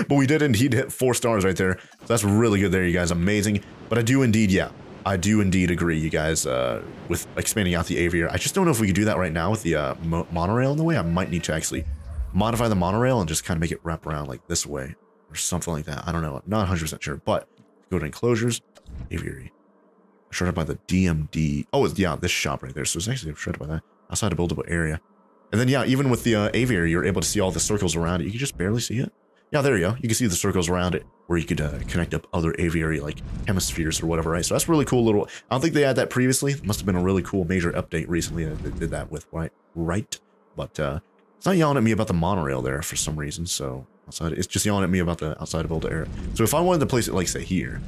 but we did indeed hit four stars right there. So that's really good there, you guys. Amazing. But I do indeed, yeah, I do indeed agree, you guys, uh, with expanding out the aviary. I just don't know if we could do that right now with the uh, mo monorail in the way. I might need to actually modify the monorail and just kind of make it wrap around like this way or something like that. I don't know. I'm Not 100% sure, but go to enclosures, aviary. Shredded by the DMD. Oh, it's, yeah, this shop right there. So it's actually shredded by that outside a buildable area. And then, yeah, even with the uh, aviary, you're able to see all the circles around it. You can just barely see it. Yeah, there you go. You can see the circles around it where you could uh, connect up other aviary like hemispheres or whatever, right? So that's really cool little... I don't think they had that previously. Must have been a really cool major update recently that they did that with, right? Right? But uh, it's not yelling at me about the monorail there for some reason, so... Outside, it's just yelling at me about the outside of Old area. So if I wanted to place it, like, say, here...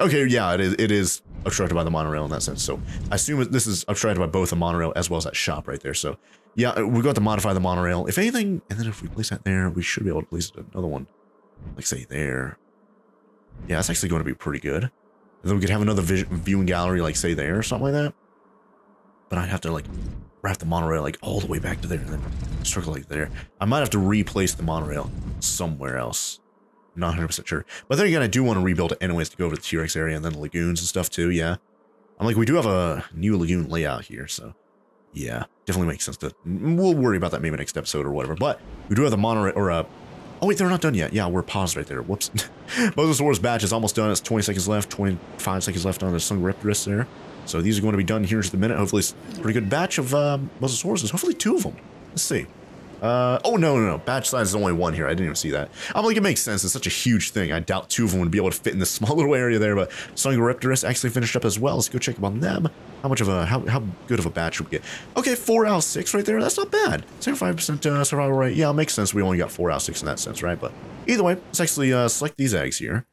Okay, yeah, it is, it is obstructed by the monorail in that sense. So I assume this is obstructed by both the monorail as well as that shop right there. So yeah, we're going to modify the monorail. If anything, and then if we place that there, we should be able to place another one. Like say there. Yeah, that's actually going to be pretty good. And then we could have another viewing gallery, like say there or something like that. But I'd have to like wrap the monorail like all the way back to there and then circle like there. I might have to replace the monorail somewhere else. Not 100% sure. But then again, I do want to rebuild it anyways to go over the T-Rex area and then the lagoons and stuff too, yeah. I'm like, we do have a new lagoon layout here, so yeah, definitely makes sense to, we'll worry about that maybe next episode or whatever. But we do have the monorail, or uh, oh wait, they're not done yet. Yeah, we're paused right there. Whoops. Mosasaurus batch is almost done. It's 20 seconds left, 25 seconds left on the Sungoraptorus there. So these are going to be done here in just a minute. Hopefully it's a pretty good batch of um, Mosasauruses. Hopefully two of them. Let's see. Uh, oh, no, no, no. Batch size is only one here. I didn't even see that. I'm like, it makes sense. It's such a huge thing. I doubt two of them would be able to fit in this small little area there, but Sungoraptorus actually finished up as well. Let's go check up on them. How much of a, how, how good of a batch we get? Okay, four out of six right there. That's not bad. 75% uh, survival rate. Yeah, it makes sense. We only got four out of six in that sense, right? But either way, let's actually uh, select these eggs here.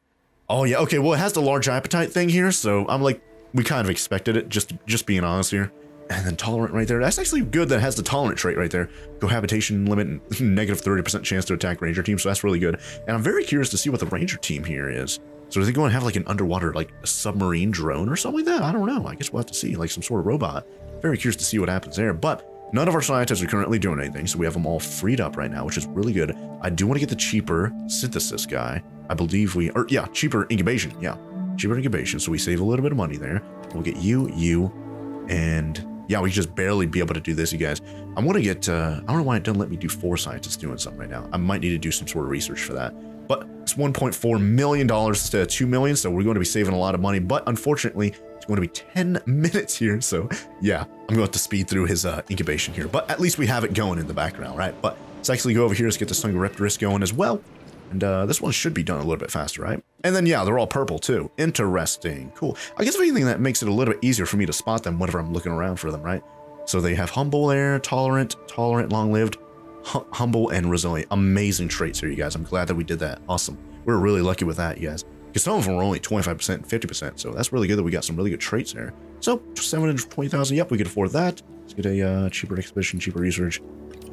Oh, yeah. Okay, well, it has the large appetite thing here, so I'm like, we kind of expected it, just, just being honest here. And then tolerant right there. That's actually good that has the tolerant trait right there. Cohabitation limit, negative 30% chance to attack ranger team, so that's really good. And I'm very curious to see what the ranger team here is. So are they going to have like an underwater, like a submarine drone or something like that? I don't know. I guess we'll have to see, like some sort of robot. Very curious to see what happens there. But none of our scientists are currently doing anything, so we have them all freed up right now, which is really good. I do want to get the cheaper synthesis guy. I believe we, or yeah, cheaper incubation. Yeah, cheaper incubation. So we save a little bit of money there. We'll get you, you, and yeah, we just barely be able to do this, you guys. I'm going to get, uh, I don't know why it doesn't let me do four scientists doing something right now. I might need to do some sort of research for that. But it's $1.4 million instead of 2 million, so we're going to be saving a lot of money. But unfortunately, it's going to be 10 minutes here. So yeah, I'm going to have to speed through his uh, incubation here. But at least we have it going in the background, right? But let's actually go over here. Let's get the Sungoraptorus going as well. And uh, this one should be done a little bit faster, right? And then, yeah, they're all purple too. Interesting. Cool. I guess if anything, that makes it a little bit easier for me to spot them whenever I'm looking around for them, right? So they have humble air, tolerant, tolerant, long-lived, humble, and resilient. Amazing traits here, you guys. I'm glad that we did that. Awesome. We're really lucky with that, you guys. Because some of them were only 25% and 50%, so that's really good that we got some really good traits there. So, 720,000, yep, we could afford that. Let's get a uh, cheaper expedition, cheaper research,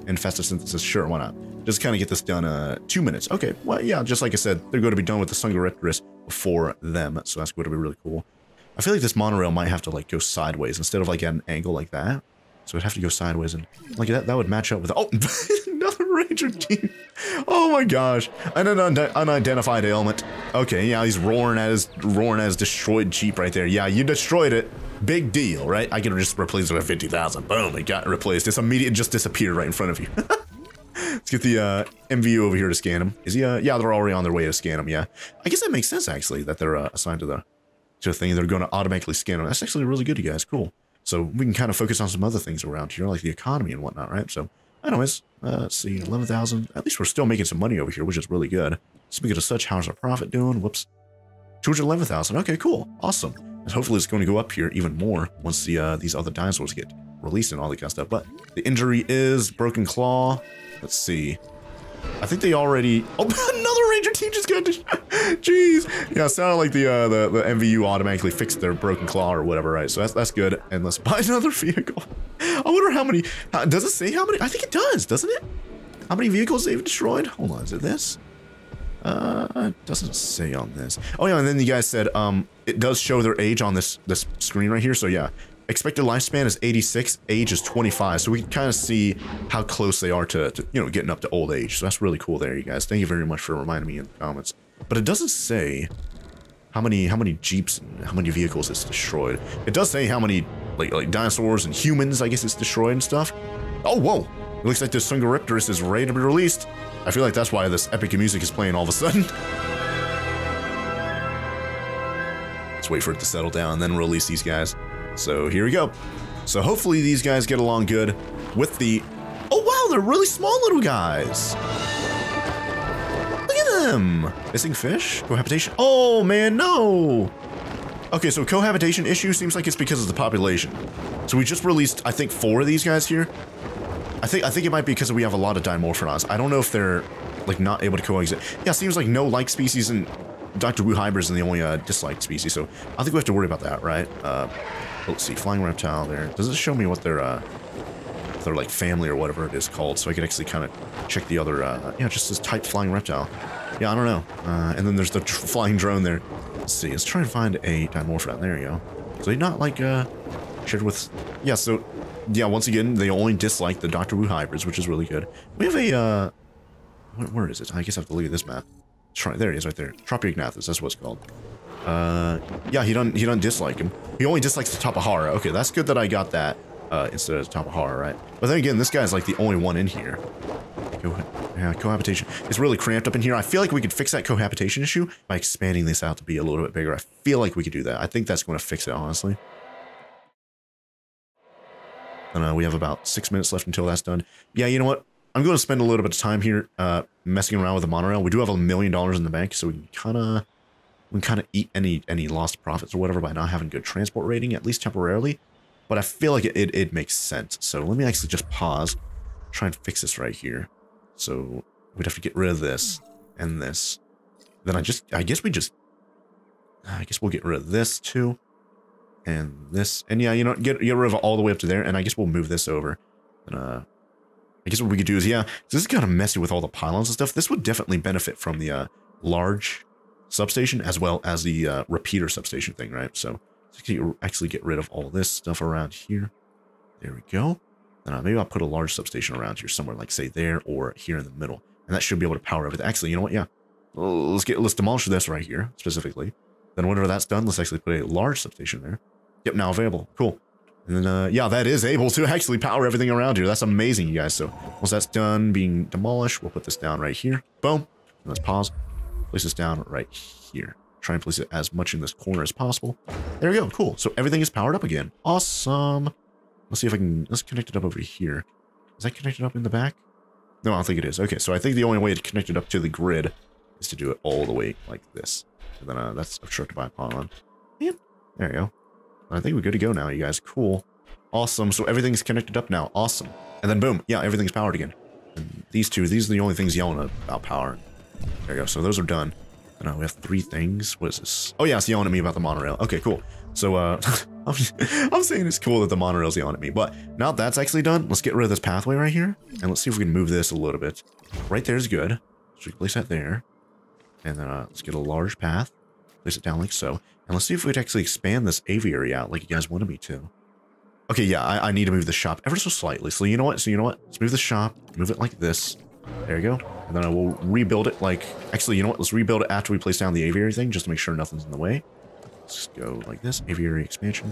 and faster synthesis. Sure, why not? Just kind of get this done uh, two minutes. Okay, well, yeah, just like I said, they're going to be done with the Sungoraptorus before them, so that's going to be really cool. I feel like this monorail might have to like go sideways instead of like at an angle like that. So it'd have to go sideways and like that. That would match up with oh another ranger team. Oh my gosh, and an un unidentified ailment. Okay, yeah, he's roaring at his roaring at his destroyed Jeep right there. Yeah, you destroyed it. Big deal, right? I can just replace it with 50,000. Boom, it got replaced. It's immediate, it just disappeared right in front of you. Let's get the uh, MVU over here to scan him. Is he, uh, yeah, they're already on their way to scan him, yeah. I guess that makes sense, actually, that they're uh, assigned to the, to the thing. They're going to automatically scan him. That's actually really good, you guys. Cool. So we can kind of focus on some other things around here, like the economy and whatnot, right? So, anyways, uh, let's see, 11,000. At least we're still making some money over here, which is really good. Speaking of such, how's our profit doing? Whoops. 211,000. Okay, cool. Awesome. Hopefully it's going to go up here even more once the uh, these other dinosaurs get released and all that kind of stuff. But the injury is broken claw. Let's see. I think they already. Oh, another ranger team just got. Jeez. Yeah, sounded like the uh, the the MVU automatically fixed their broken claw or whatever, right? So that's that's good. And let's buy another vehicle. I wonder how many. How, does it say how many? I think it does, doesn't it? How many vehicles they've destroyed? Hold on, is it this? Uh, doesn't say on this. Oh yeah, and then you guys said um, it does show their age on this this screen right here. So yeah, expected lifespan is 86, age is 25. So we can kind of see how close they are to, to, you know, getting up to old age. So that's really cool there, you guys. Thank you very much for reminding me in the comments. But it doesn't say how many how many jeeps and how many vehicles it's destroyed. It does say how many like like dinosaurs and humans, I guess it's destroyed and stuff. Oh whoa! It looks like the Dsungaripterus is ready to be released. I feel like that's why this epic music is playing all of a sudden. Let's wait for it to settle down and then release these guys. So here we go. So hopefully these guys get along good with the... Oh wow, they're really small little guys. Look at them. Missing fish? Cohabitation? Oh man, no. Okay, so cohabitation issue seems like it's because of the population. So we just released, I think, four of these guys here. I think I think it might be because we have a lot of Dimorphodons. I don't know if they're like not able to coexist. Yeah, seems like no like species and Dr. Wu hybrids are the only uh, disliked species. So I think we have to worry about that, right? Uh, let's see, flying reptile there. Does it show me what their uh, their like family or whatever it is called, so I can actually kind of check the other. Uh, yeah, just this type flying reptile. Yeah, I don't know. Uh, and then there's the flying drone there. Let's see. Let's try and find a Dimorphodon. There you go. So they not like uh shared with. Yeah. So yeah. Once again, they only dislike the Doctor Wu hybrids, which is really good. We have a uh, where, where is it? I guess I have to look at this map. Try, there he is, right there. Tropic Tropeognathus. That's what it's called. Uh, yeah, he don't he don't dislike him. He only dislikes the Tapejara. Okay, that's good that I got that uh, instead of Tapejara, right? But then again, this guy's like the only one in here. Co yeah, cohabitation. It's really cramped up in here. I feel like we could fix that cohabitation issue by expanding this out to be a little bit bigger. I feel like we could do that. I think that's going to fix it, honestly. And uh, we have about six minutes left until that's done. Yeah, you know what? I'm going to spend a little bit of time here uh, messing around with the monorail. We do have a million dollars in the bank, so we can kind of we kind of eat any any lost profits or whatever by not having good transport rating, at least temporarily. But I feel like it, it, it makes sense. So let me actually just pause, try and fix this right here. So we'd have to get rid of this and this. Then I just, I guess we just, I guess we'll get rid of this too. And this, and yeah, you know, get, get rid of all the way up to there. And I guess we'll move this over. And, uh, I guess what we could do is, yeah, this is kind of messy with all the pylons and stuff. This would definitely benefit from the, uh, large substation as well as the uh, repeater substation thing, right? So actually get rid of all this stuff around here. There we go. And Uh, maybe I'll put a large substation around here somewhere, like say there or here in the middle, and that should be able to power everything. Actually, you know what? Yeah, let's get let's demolish this right here specifically. Then whenever that's done, let's actually put a large substation there. Yep, now available. Cool. And then, uh, yeah, that is able to actually power everything around here. That's amazing, you guys. So once that's done being demolished, we'll put this down right here. Boom. Let's pause. Place this down right here. Try and place it as much in this corner as possible. There we go. Cool. So everything is powered up again. Awesome. Let's see if I can... Let's connect it up over here. Is that connected up in the back? No, I don't think it is. Okay, so I think the only way to connect it up to the grid is to do it all the way like this. And then uh, that's obstructed by a pylon. Yep. There we go. I think we're good to go now, you guys. Cool. Awesome. So everything's connected up now. Awesome. And then boom. Yeah, everything's powered again. And these two, these are the only things yelling about power. There you go. So those are done. And, uh, we have three things. What is this? Oh, yeah, it's yelling at me about the monorail. Okay, cool. So, uh, I'm, I'm saying it's cool that the monorail's yelling at me. But now that's actually done, let's get rid of this pathway right here. And let's see if we can move this a little bit. Right there is good. So we place that there. And then uh, let's get a large path. Place it down like so. And let's see if we could actually expand this aviary out like you guys wanted me to. Okay, yeah, I, I need to move the shop ever so slightly. So you know what? So you know what? Let's move the shop. Move it like this. There you go. And then I will rebuild it like... Actually, you know what? Let's rebuild it after we place down the aviary thing, just to make sure nothing's in the way. Let's go like this. Aviary expansion.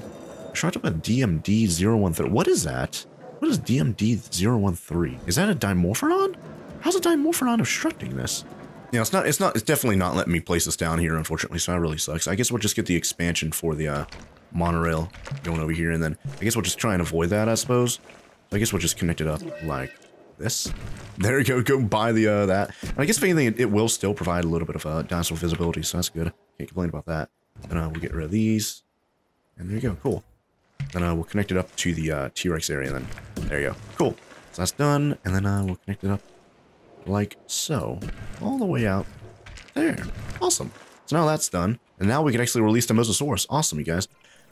I Shot up a DMD-013. What is that? What is DMD-013? Is that a Dimorphodon? How's a Dimorphodon obstructing this? Yeah, it's not, it's not, it's definitely not letting me place this down here, unfortunately, so that really sucks. I guess we'll just get the expansion for the, uh, monorail going over here, and then I guess we'll just try and avoid that, I suppose. I guess we'll just connect it up like this. There you go, go buy the, uh, that. And I guess if anything, it, it, will still provide a little bit of, uh, dinosaur visibility, so that's good. Can't complain about that. Then, uh, we'll get rid of these. And there you go, cool. Then, uh, we'll connect it up to the, uh, T-Rex area, then. There you go. Cool. So that's done, and then, uh, we'll connect it up like so. All the way out there. Awesome. So now that's done. And now we can actually release the Mosasaurus. Awesome, you guys.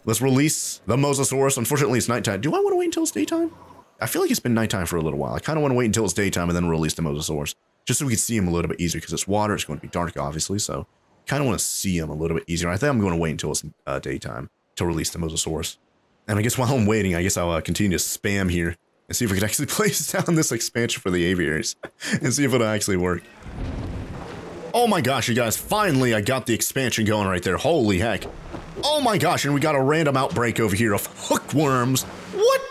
Let's release the Mosasaurus. Unfortunately, it's nighttime. Do I want to wait until it's daytime? I feel like it's been nighttime for a little while. I kind of want to wait until it's daytime and then release the Mosasaurus. just so we can see him a little bit easier because it's water. It's going to be dark, obviously, so kind of want to see him a little bit easier. I think I'm going to wait until it's uh, daytime to release the Mosasaurus. And I guess while I'm waiting, I guess I'll uh, continue to spam here and see if we can actually place down this expansion for the aviaries and see if it'll actually work. Oh my gosh, you guys, finally I got the expansion going right there. Holy heck. Oh my gosh, and we got a random outbreak over here of hookworms. What?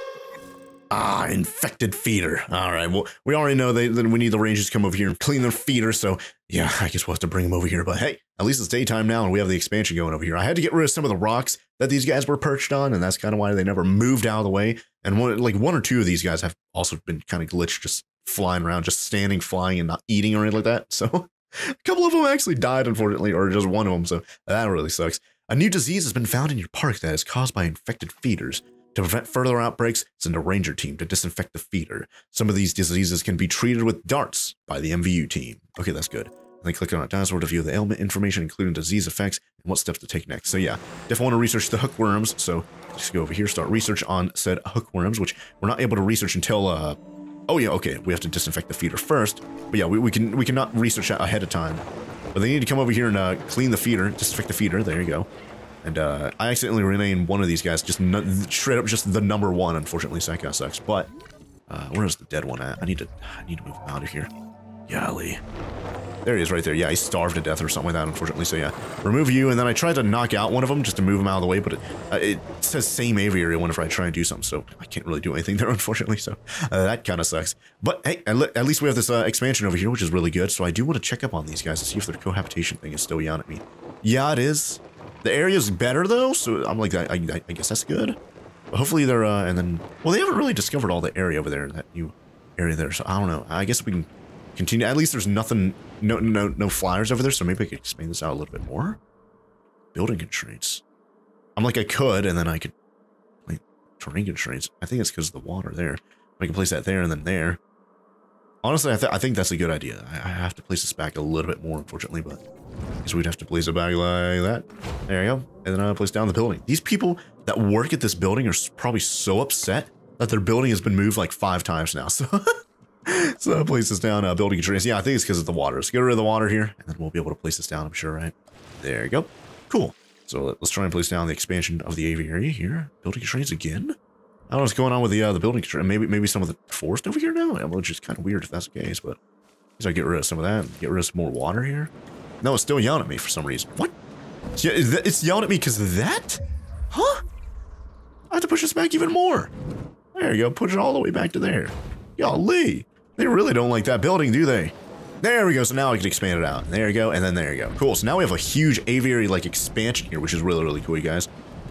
Ah, infected feeder. All right, well, we already know that we need the rangers to come over here and clean their feeder, so yeah, I guess we'll have to bring them over here. But hey, at least it's daytime now and we have the expansion going over here. I had to get rid of some of the rocks that these guys were perched on, and that's kind of why they never moved out of the way. And one, like one or two of these guys have also been kind of glitched, just flying around, just standing, flying, and not eating or anything like that. So a couple of them actually died, unfortunately, or just one of them, so that really sucks. A new disease has been found in your park that is caused by infected feeders. To prevent further outbreaks, send a ranger team to disinfect the feeder. Some of these diseases can be treated with darts by the MVU team. Okay, that's good. And then click on a dinosaur to view the ailment information, including disease effects and what steps to take next. So yeah, definitely want to research the hookworms. So just go over here, start research on said hookworms, which we're not able to research until uh, Oh yeah, okay. We have to disinfect the feeder first. But yeah, we, we can we cannot research that ahead of time. But they need to come over here and uh, clean the feeder, disinfect the feeder. There you go. And uh, I accidentally renamed one of these guys just straight up just the number one. Unfortunately, so that kind of sucks. But uh, where is the dead one at? I need to I need to move out of here. Golly. There he is right there. Yeah, he starved to death or something like that, unfortunately. So yeah, remove you. And then I tried to knock out one of them just to move him out of the way, but it, uh, it says same aviary whenever I try and do something. So I can't really do anything there, unfortunately. So uh, that kind of sucks. But hey, at, least we have this uh, expansion over here, which is really good. So I do want to check up on these guys to see if their cohabitation thing is still yelling at me. Yeah, it is. The area's better though, so I'm like, I, I, I guess that's good. But hopefully they're, uh, and then, well, they haven't really discovered all the area over there, that new area there. So I don't know. I guess we can continue. At least there's nothing, no, no, no flyers over there. So maybe I could expand this out a little bit more. Building constraints. I'm like, I could, and then I could, like, terrain constraints. I think it's because of the water there. I can place that there and then there. Honestly, I, th I think that's a good idea. I, I, have to place this back a little bit more, unfortunately, but guess we'd have to place it back like that. There you go. And then I'll place down the building. These people that work at this building are probably so upset that their building has been moved like five times now. So so that places down uh, building constraints. Yeah, I think it's because of the water. So get rid of the water here, and then we'll be able to place this down, I'm sure, right? There you go. Cool. So let's try and place down the expansion of the aviary here. Building constraints again? I don't know what's going on with the uh, the building constraints. Maybe maybe some of the forest over here now, which is kind of weird if that's the case, but so I get rid of some of that. Get rid of some more water here. No, it's still yelling at me for some reason. What? It's yelling at me because of that? Huh? I have to push this back even more. There you go. Push it all the way back to there. Golly. They really don't like that building, do they? There we go. So now I can expand it out. There you go. And then there you go. Cool. So now we have a huge aviary like expansion here, which is really, really cool, you guys.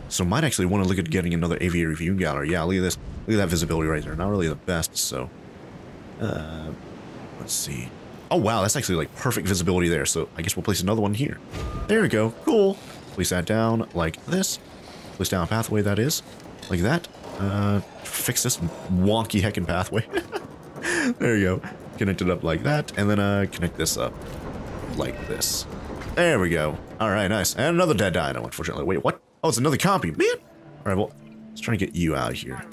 So might actually want to look at getting another aviary view gallery. Yeah, look at this. Look at that visibility right there. Not really the best, so... Uh, let's see. Oh, wow, that's actually like perfect visibility there. So I guess we'll place another one here. There we go. Cool. Place that down like this. Place down pathway that is. Like that. Uh, fix this wonky heckin' pathway. there you go. Connect it up like that, and then uh, connect this up like this. There we go. All right, nice. And another dead dino, unfortunately. Wait, what? Oh, it's another copy. Man. All right, well, let's try to get you out of here.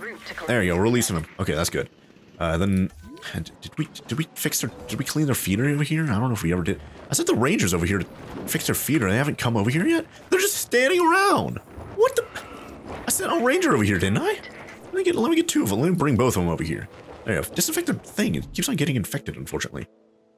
There you go. Releasing him. Okay, that's good. Uh, then did we did we fix their did we clean their feeder over here? I don't know if we ever did. I sent the rangers over here to fix their feeder. They haven't come over here yet. They're just standing around. What the? I sent a ranger over here, didn't I? Let me get let me get two of them. Let me bring both of them over here. There you go. Disinfected thing. It keeps on getting infected, unfortunately.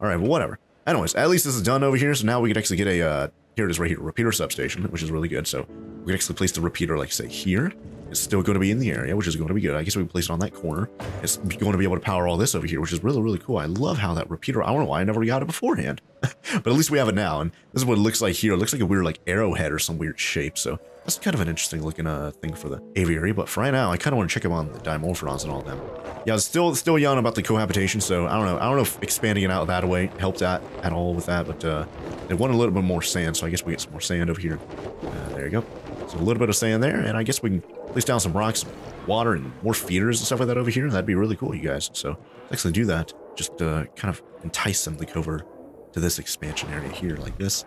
All right, well, whatever. Anyways, at least this is done over here, so now we can actually get a, uh, here it is right here, repeater substation, which is really good. So we can actually place the repeater, like, say, here. It's still going to be in the area, which is going to be good. I guess we place it on that corner. It's going to be able to power all this over here, which is really, really cool. I love how that repeater, I don't know why I never got it beforehand. but at least we have it now, and this is what it looks like here. It looks like a weird, like, arrowhead or some weird shape, so that's kind of an interesting looking uh, thing for the aviary. But for right now, I kind of want to check up on the Dimorphodons and all them. Yeah, it's still still young about the cohabitation, so I don't know. I don't know if expanding it out that way helped that at all with that, but uh, they want a little bit more sand, so I guess we get some more sand over here. Uh, there you go. So a little bit of sand there, and I guess we can place down some rocks, water, and more feeders and stuff like that over here. That'd be really cool, you guys. So let's actually do that. Just uh, kind of entice them to come over to this expansion area here, like this,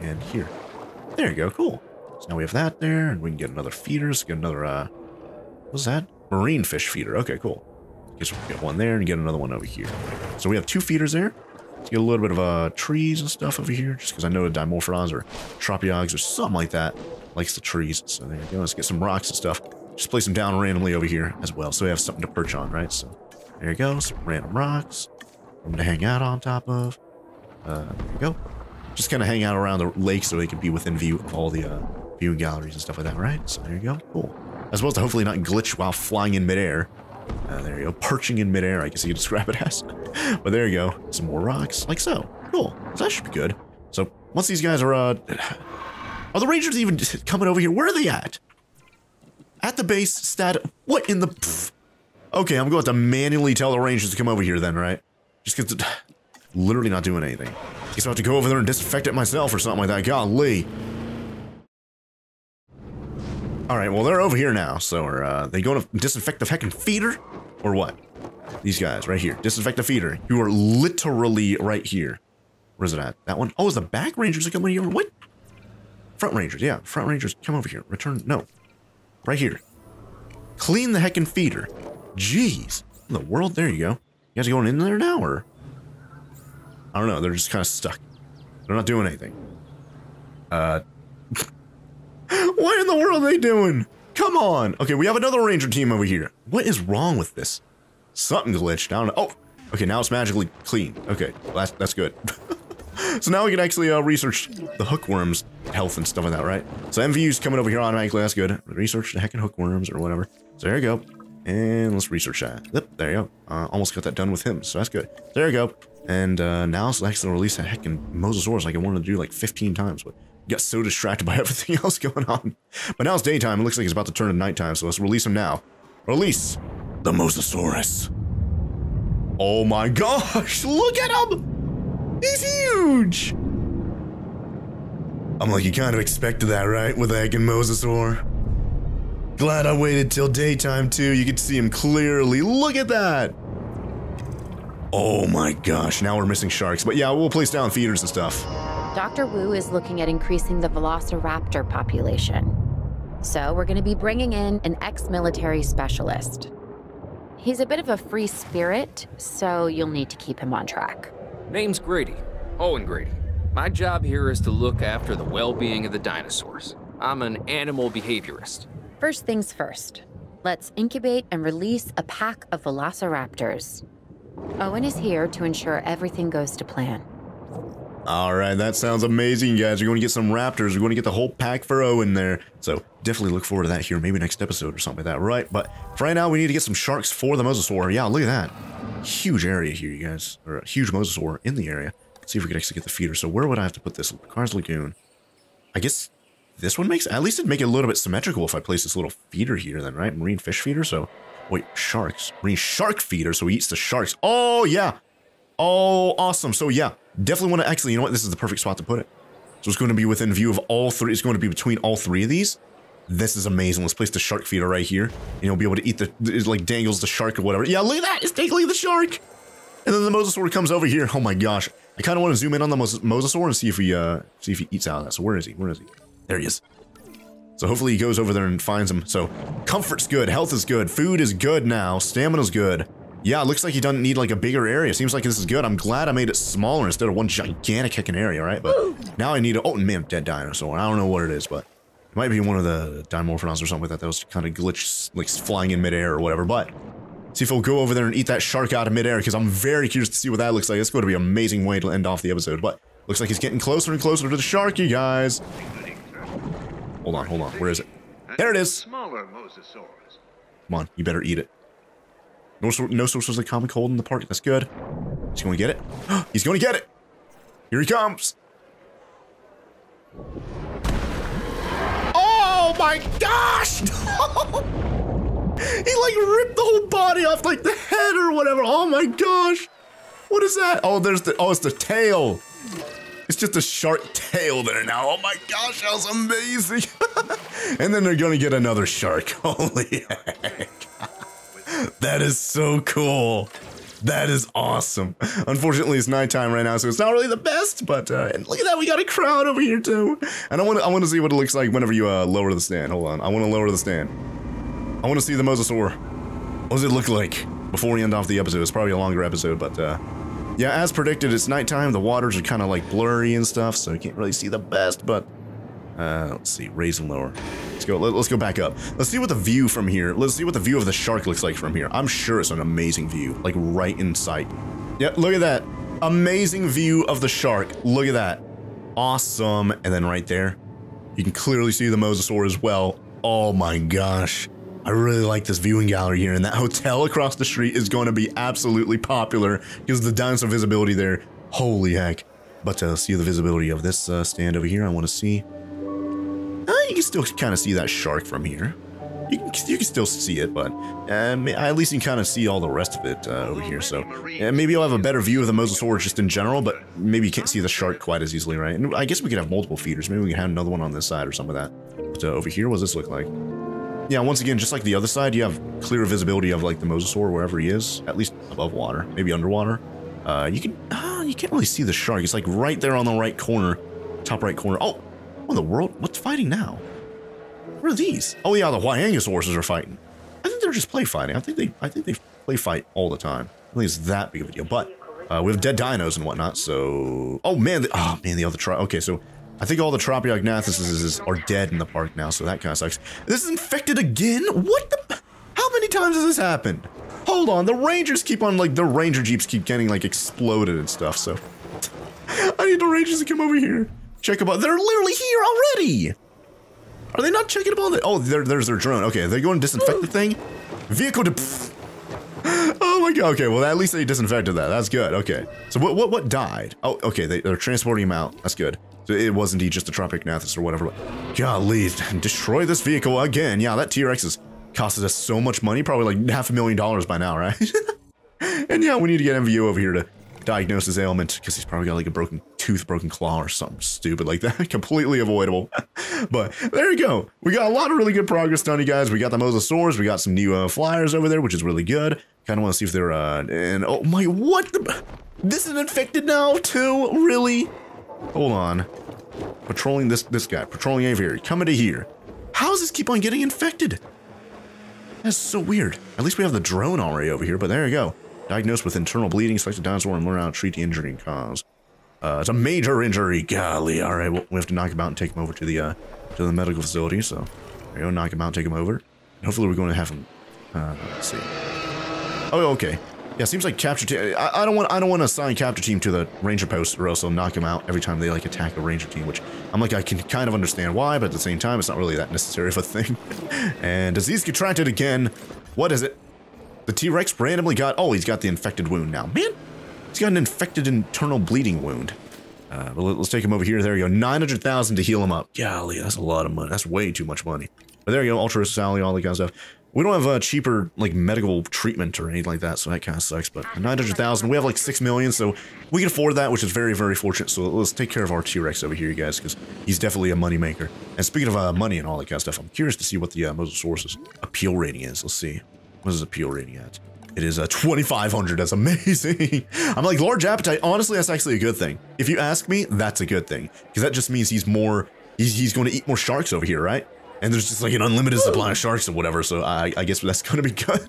and here. There you go. Cool. So now we have that there, and we can get another feeders, get another, uh, what's that? Marine fish feeder. Okay, cool. Guess we'll get one there and get another one over here. So we have two feeders there. Get a little bit of uh, trees and stuff over here, just because I know the Dimorphodons or Tropions or something like that likes the trees. So there you go. Let's get some rocks and stuff. Just place them down randomly over here as well, so we have something to perch on, right? So there you go. Some random rocks. I'm to hang out on top of. Uh, there you go. Just kind of hang out around the lake so they can be within view of all the uh, viewing galleries and stuff like that, right? So there you go. Cool. As well as to hopefully not glitch while flying in midair. Uh, there you go. Perching in midair, I guess you could describe it as. but there you go. Some more rocks, like so. Cool. So that should be good. So once these guys are, uh... Are the Rangers even coming over here? Where are they at? At the base, stat... What in the... Pff. Okay, I'm going to have to manually tell the Rangers to come over here then, right? Just because... Literally not doing anything. I Guess I'll have to go over there and disinfect it myself or something like that. Golly. Alright, well, they're over here now, so are uh, they going to disinfect the heckin' feeder? Or what? These guys, right here. Disinfect the feeder. You are literally right here. Where's it at? That one? Oh, is the back rangers are coming here? What? Front rangers, yeah. Front rangers, come over here. Return, no. Right here. Clean the heckin' feeder. Jeez. In the world? There you go. You guys are going in there now, or? I don't know. They're just kind of stuck. They're not doing anything. Uh... what in the world are they doing? Come on. Okay, we have another ranger team over here. What is wrong with this? Something glitched. I don't know. Oh, okay, now it's magically clean. Okay, well, that's, that's good. so now we can actually uh, research the hookworms health and stuff like that, right? So MVU's coming over here automatically. That's good. Research the heckin' hookworms or whatever. So there you go. And let's research that. Yep, there you go. Uh, almost got that done with him, so that's good. There you go. And uh, now it's actually release a heckin' Mosasaurus like I wanted to do like 15 times, but got so distracted by everything else going on. But now it's daytime. It looks like it's about to turn to nighttime, so let's release him now. Release the Mosasaurus. Oh my gosh, look at him! He's huge! I'm like, you kind of expected that, right? With the heckin' Mosasaur. Glad I waited till daytime too. You could see him clearly. Look at that! Oh my gosh, now we're missing sharks. But yeah, we'll place down feeders and stuff. Dr. Wu is looking at increasing the velociraptor population. So we're going to be bringing in an ex-military specialist. He's a bit of a free spirit, so you'll need to keep him on track. Name's Grady. Owen Grady. My job here is to look after the well-being of the dinosaurs. I'm an animal behaviorist. First things first. Let's incubate and release a pack of velociraptors. Owen is here to ensure everything goes to plan. All right, that sounds amazing, guys. We're going to get some raptors. We're going to get the whole pack for Owen there. So definitely look forward to that here, maybe next episode or something like that, right? But for right now, we need to get some sharks for the mosasaur. Yeah, look at that. Huge area here, you guys. Or a huge mosasaur in the area. Let's see if we can actually get the feeder. So where would I have to put this? Cars Lagoon. I guess this one makes, at least it'd make it a little bit symmetrical if I place this little feeder here then, right? Marine fish feeder. So Wait, sharks. Marine shark feeder, so he eats the sharks. Oh, yeah. Oh, awesome. So, yeah, definitely want to actually, you know what? This is the perfect spot to put it. So it's going to be within view of all three. It's going to be between all three of these. This is amazing. Let's place the shark feeder right here. And you'll be able to eat the, it like dangles the shark or whatever. Yeah, look at that. It's dangling the shark. And then the mosasaur comes over here. Oh my gosh. I kind of want to zoom in on the mos mosasaur and see if he, uh, see if he eats out of that. So where is he? Where is he? There he is. So hopefully he goes over there and finds him. So comfort's good, health is good, food is good now, stamina's good. Yeah, it looks like he doesn't need like a bigger area. Seems like this is good. I'm glad I made it smaller instead of one gigantic heckin' area, right? But now I need a, oh man, dead dinosaur. I don't know what it is, but it might be one of the Dimorphodons or something like that that was kind of glitched, like flying in midair or whatever. But see if he'll go over there and eat that shark out of midair because I'm very curious to see what that looks like. It's going to be an amazing way to end off the episode. But looks like he's getting closer and closer to the shark, you guys. Hold on, hold on. Where is it? There it is. Smaller mosasaurs. Come on, you better eat it. No, no sources of common cold in the park. That's good. He's going to get it. He's going to get it. Here he comes. Oh my gosh! he like ripped the whole body off, like the head or whatever. Oh my gosh! What is that? Oh, there's the. Oh, it's the tail. It's just a shark tail there now. Oh my gosh, that was amazing. and then they're gonna get another shark. Holy heck. That is so cool. That is awesome. Unfortunately, it's nighttime right now, so it's not really the best, but uh, look at that, we got a crowd over here too. And I want to I want to see what it looks like whenever you uh, lower the stand. Hold on, I want to lower the stand. I want to see the mosasaur. What does it look like? before we end off the episode. It's probably a longer episode, but uh, yeah, as predicted, it's nighttime. The waters are kind of like blurry and stuff, so you can't really see the best. But uh, let's see, raise and lower. Let's go. Let, us go back up. Let's see what the view from here. Let's see what the view of the shark looks like from here. I'm sure it's an amazing view, like right in sight. Yeah, look at that. Amazing view of the shark. Look at that. Awesome. And then right there, you can clearly see the mosasaur as well. Oh my gosh. I really like this viewing gallery here, and that hotel across the street is going to be absolutely popular because the dinosaur visibility there. Holy heck. But to see the visibility of this uh, stand over here, I want to see. Uh, you can still kind of see that shark from here. You can, you can still see it, but uh, at least you can kind of see all the rest of it uh, over here. So yeah, maybe you'll have a better view of the mosasaur just in general, but maybe you can't see the shark quite as easily, right? And I guess we could have multiple feeders. Maybe we can have another one on this side or some of that. But uh, over here, what does this look like? Yeah, once again, just like the other side, you have clear visibility of like the mosasaur wherever he is, at least above water, maybe underwater. Uh, you can, uh, you can't really see the shark. It's like right there on the right corner, top right corner. Oh, what in the world? What's fighting now? What are these? Oh yeah, the Huayangosauruses are fighting. I think they're just play fighting. I think they, I think they play fight all the time. I think it's that big of a deal. But uh, we have dead dinos and whatnot. So, oh man, the, oh man, the other tri. Okay, so I think all the Tropeognathus are dead in the park now, so that kind of sucks. This is infected again? What the? How many times has this happened? Hold on, the Rangers keep on, like, the Ranger Jeeps keep getting, like, exploded and stuff, so... I need the Rangers to come over here. Check about- They're literally here already! Are they not checking about it? Oh, there, there's their drone. Okay, they go and disinfect the thing? Vehicle to- Oh my god, okay, well at least they disinfected that. That's good, okay. So what what, what died? Oh, okay, they, they're transporting him out. That's good. So it was indeed just a Tropeognathus or whatever. Golly, destroy this vehicle again. Yeah, that T-Rex has costed us so much money, probably like half a million dollars by now, right? and yeah, we need to get MVO over here to diagnose his ailment because he's probably got like a broken tooth, broken claw, or something stupid like that. Completely avoidable. but there you go. We got a lot of really good progress done, you guys. We got the Mosasaurs. We got some new uh, flyers over there, which is really good. Kind of want to see if they're, uh, and oh my, what the, this is infected now too? Really? Hold on. Patrolling this this guy. Patrolling aviary. Coming to here. How does this keep on getting infected? That's so weird. At least we have the drone already over here, but there you go. Diagnosed with internal bleeding, select a dinosaur and learn how to treat the injury and cause. Uh, it's a major injury. Golly. All right, well, we have to knock him out and take him over to the uh, to the medical facility. So there you go. Knock him out, take him over. hopefully, we're going to have him. Uh, let's see. Oh, okay. Yeah, seems like capture team. I, I, don't want. I don't want to assign capture team to the ranger post, or else they'll knock him out every time they like attack a ranger team. Which I'm like, I can kind of understand why, but at the same time, it's not really that necessary of a thing. and disease contracted again. What is it? The T-Rex randomly got. Oh, he's got the infected wound now. Man, he's got an infected internal bleeding wound. Uh, but let's take him over here. There you go. 900,000 to heal him up. Golly, that's a lot of money. That's way too much money. But there you go. Ultra Sally, all that kind of stuff. We don't have a cheaper like medical treatment or anything like that, so that kind of sucks. But 900,000, we have like 6 million, so we can afford that, which is very, very fortunate. So let's take care of our T-Rex over here, you guys, because he's definitely a moneymaker. And speaking of uh, money and all that kind of stuff, I'm curious to see what the uh, Mosasaurus's appeal rating is. Let's see. What is his appeal rating at? It is a 2,500. That's amazing. I'm like, large appetite. Honestly, that's actually a good thing. If you ask me, that's a good thing. Because that just means he's more, he's, he's going to eat more sharks over here, right? And there's just like an unlimited supply of sharks or whatever, so I, I guess that's gonna be good.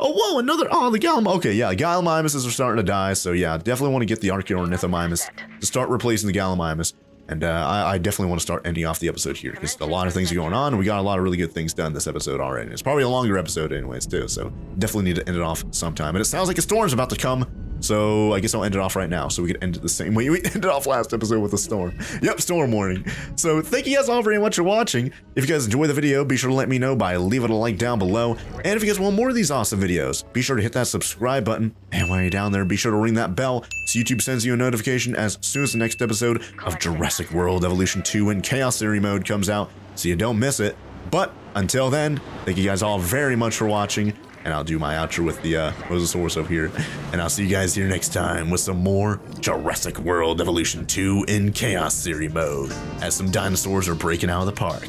oh, whoa, another, oh, the Gallimimus. Okay, yeah, Gallimimuses are starting to die, so yeah, definitely want to get the Archaeornithomimus to start replacing the Gallimimus. And uh, I, I, definitely want to start ending off the episode here because a lot of things are going on. We got a lot of really good things done this episode already. It's probably a longer episode anyways too, so definitely need to end it off sometime. And it sounds like a storm's about to come, so I guess I'll end it off right now so we can end it the same way we ended off last episode with a storm. Yep, storm warning. So thank you guys all very much for watching. If you guys enjoyed the video, be sure to let me know by leaving a like down below. And if you guys want more of these awesome videos, be sure to hit that subscribe button. And while you're down there, be sure to ring that bell so YouTube sends you a notification as soon as the next episode of Jurassic World Evolution 2 in Chaos Theory mode comes out so you don't miss it. But until then, thank you guys all very much for watching, and I'll do my outro with the uh, Mosasaurus over here. And I'll see you guys here next time with some more Jurassic World Evolution 2 in Chaos Theory mode, as some dinosaurs are breaking out of the park.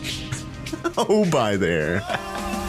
oh, bye there.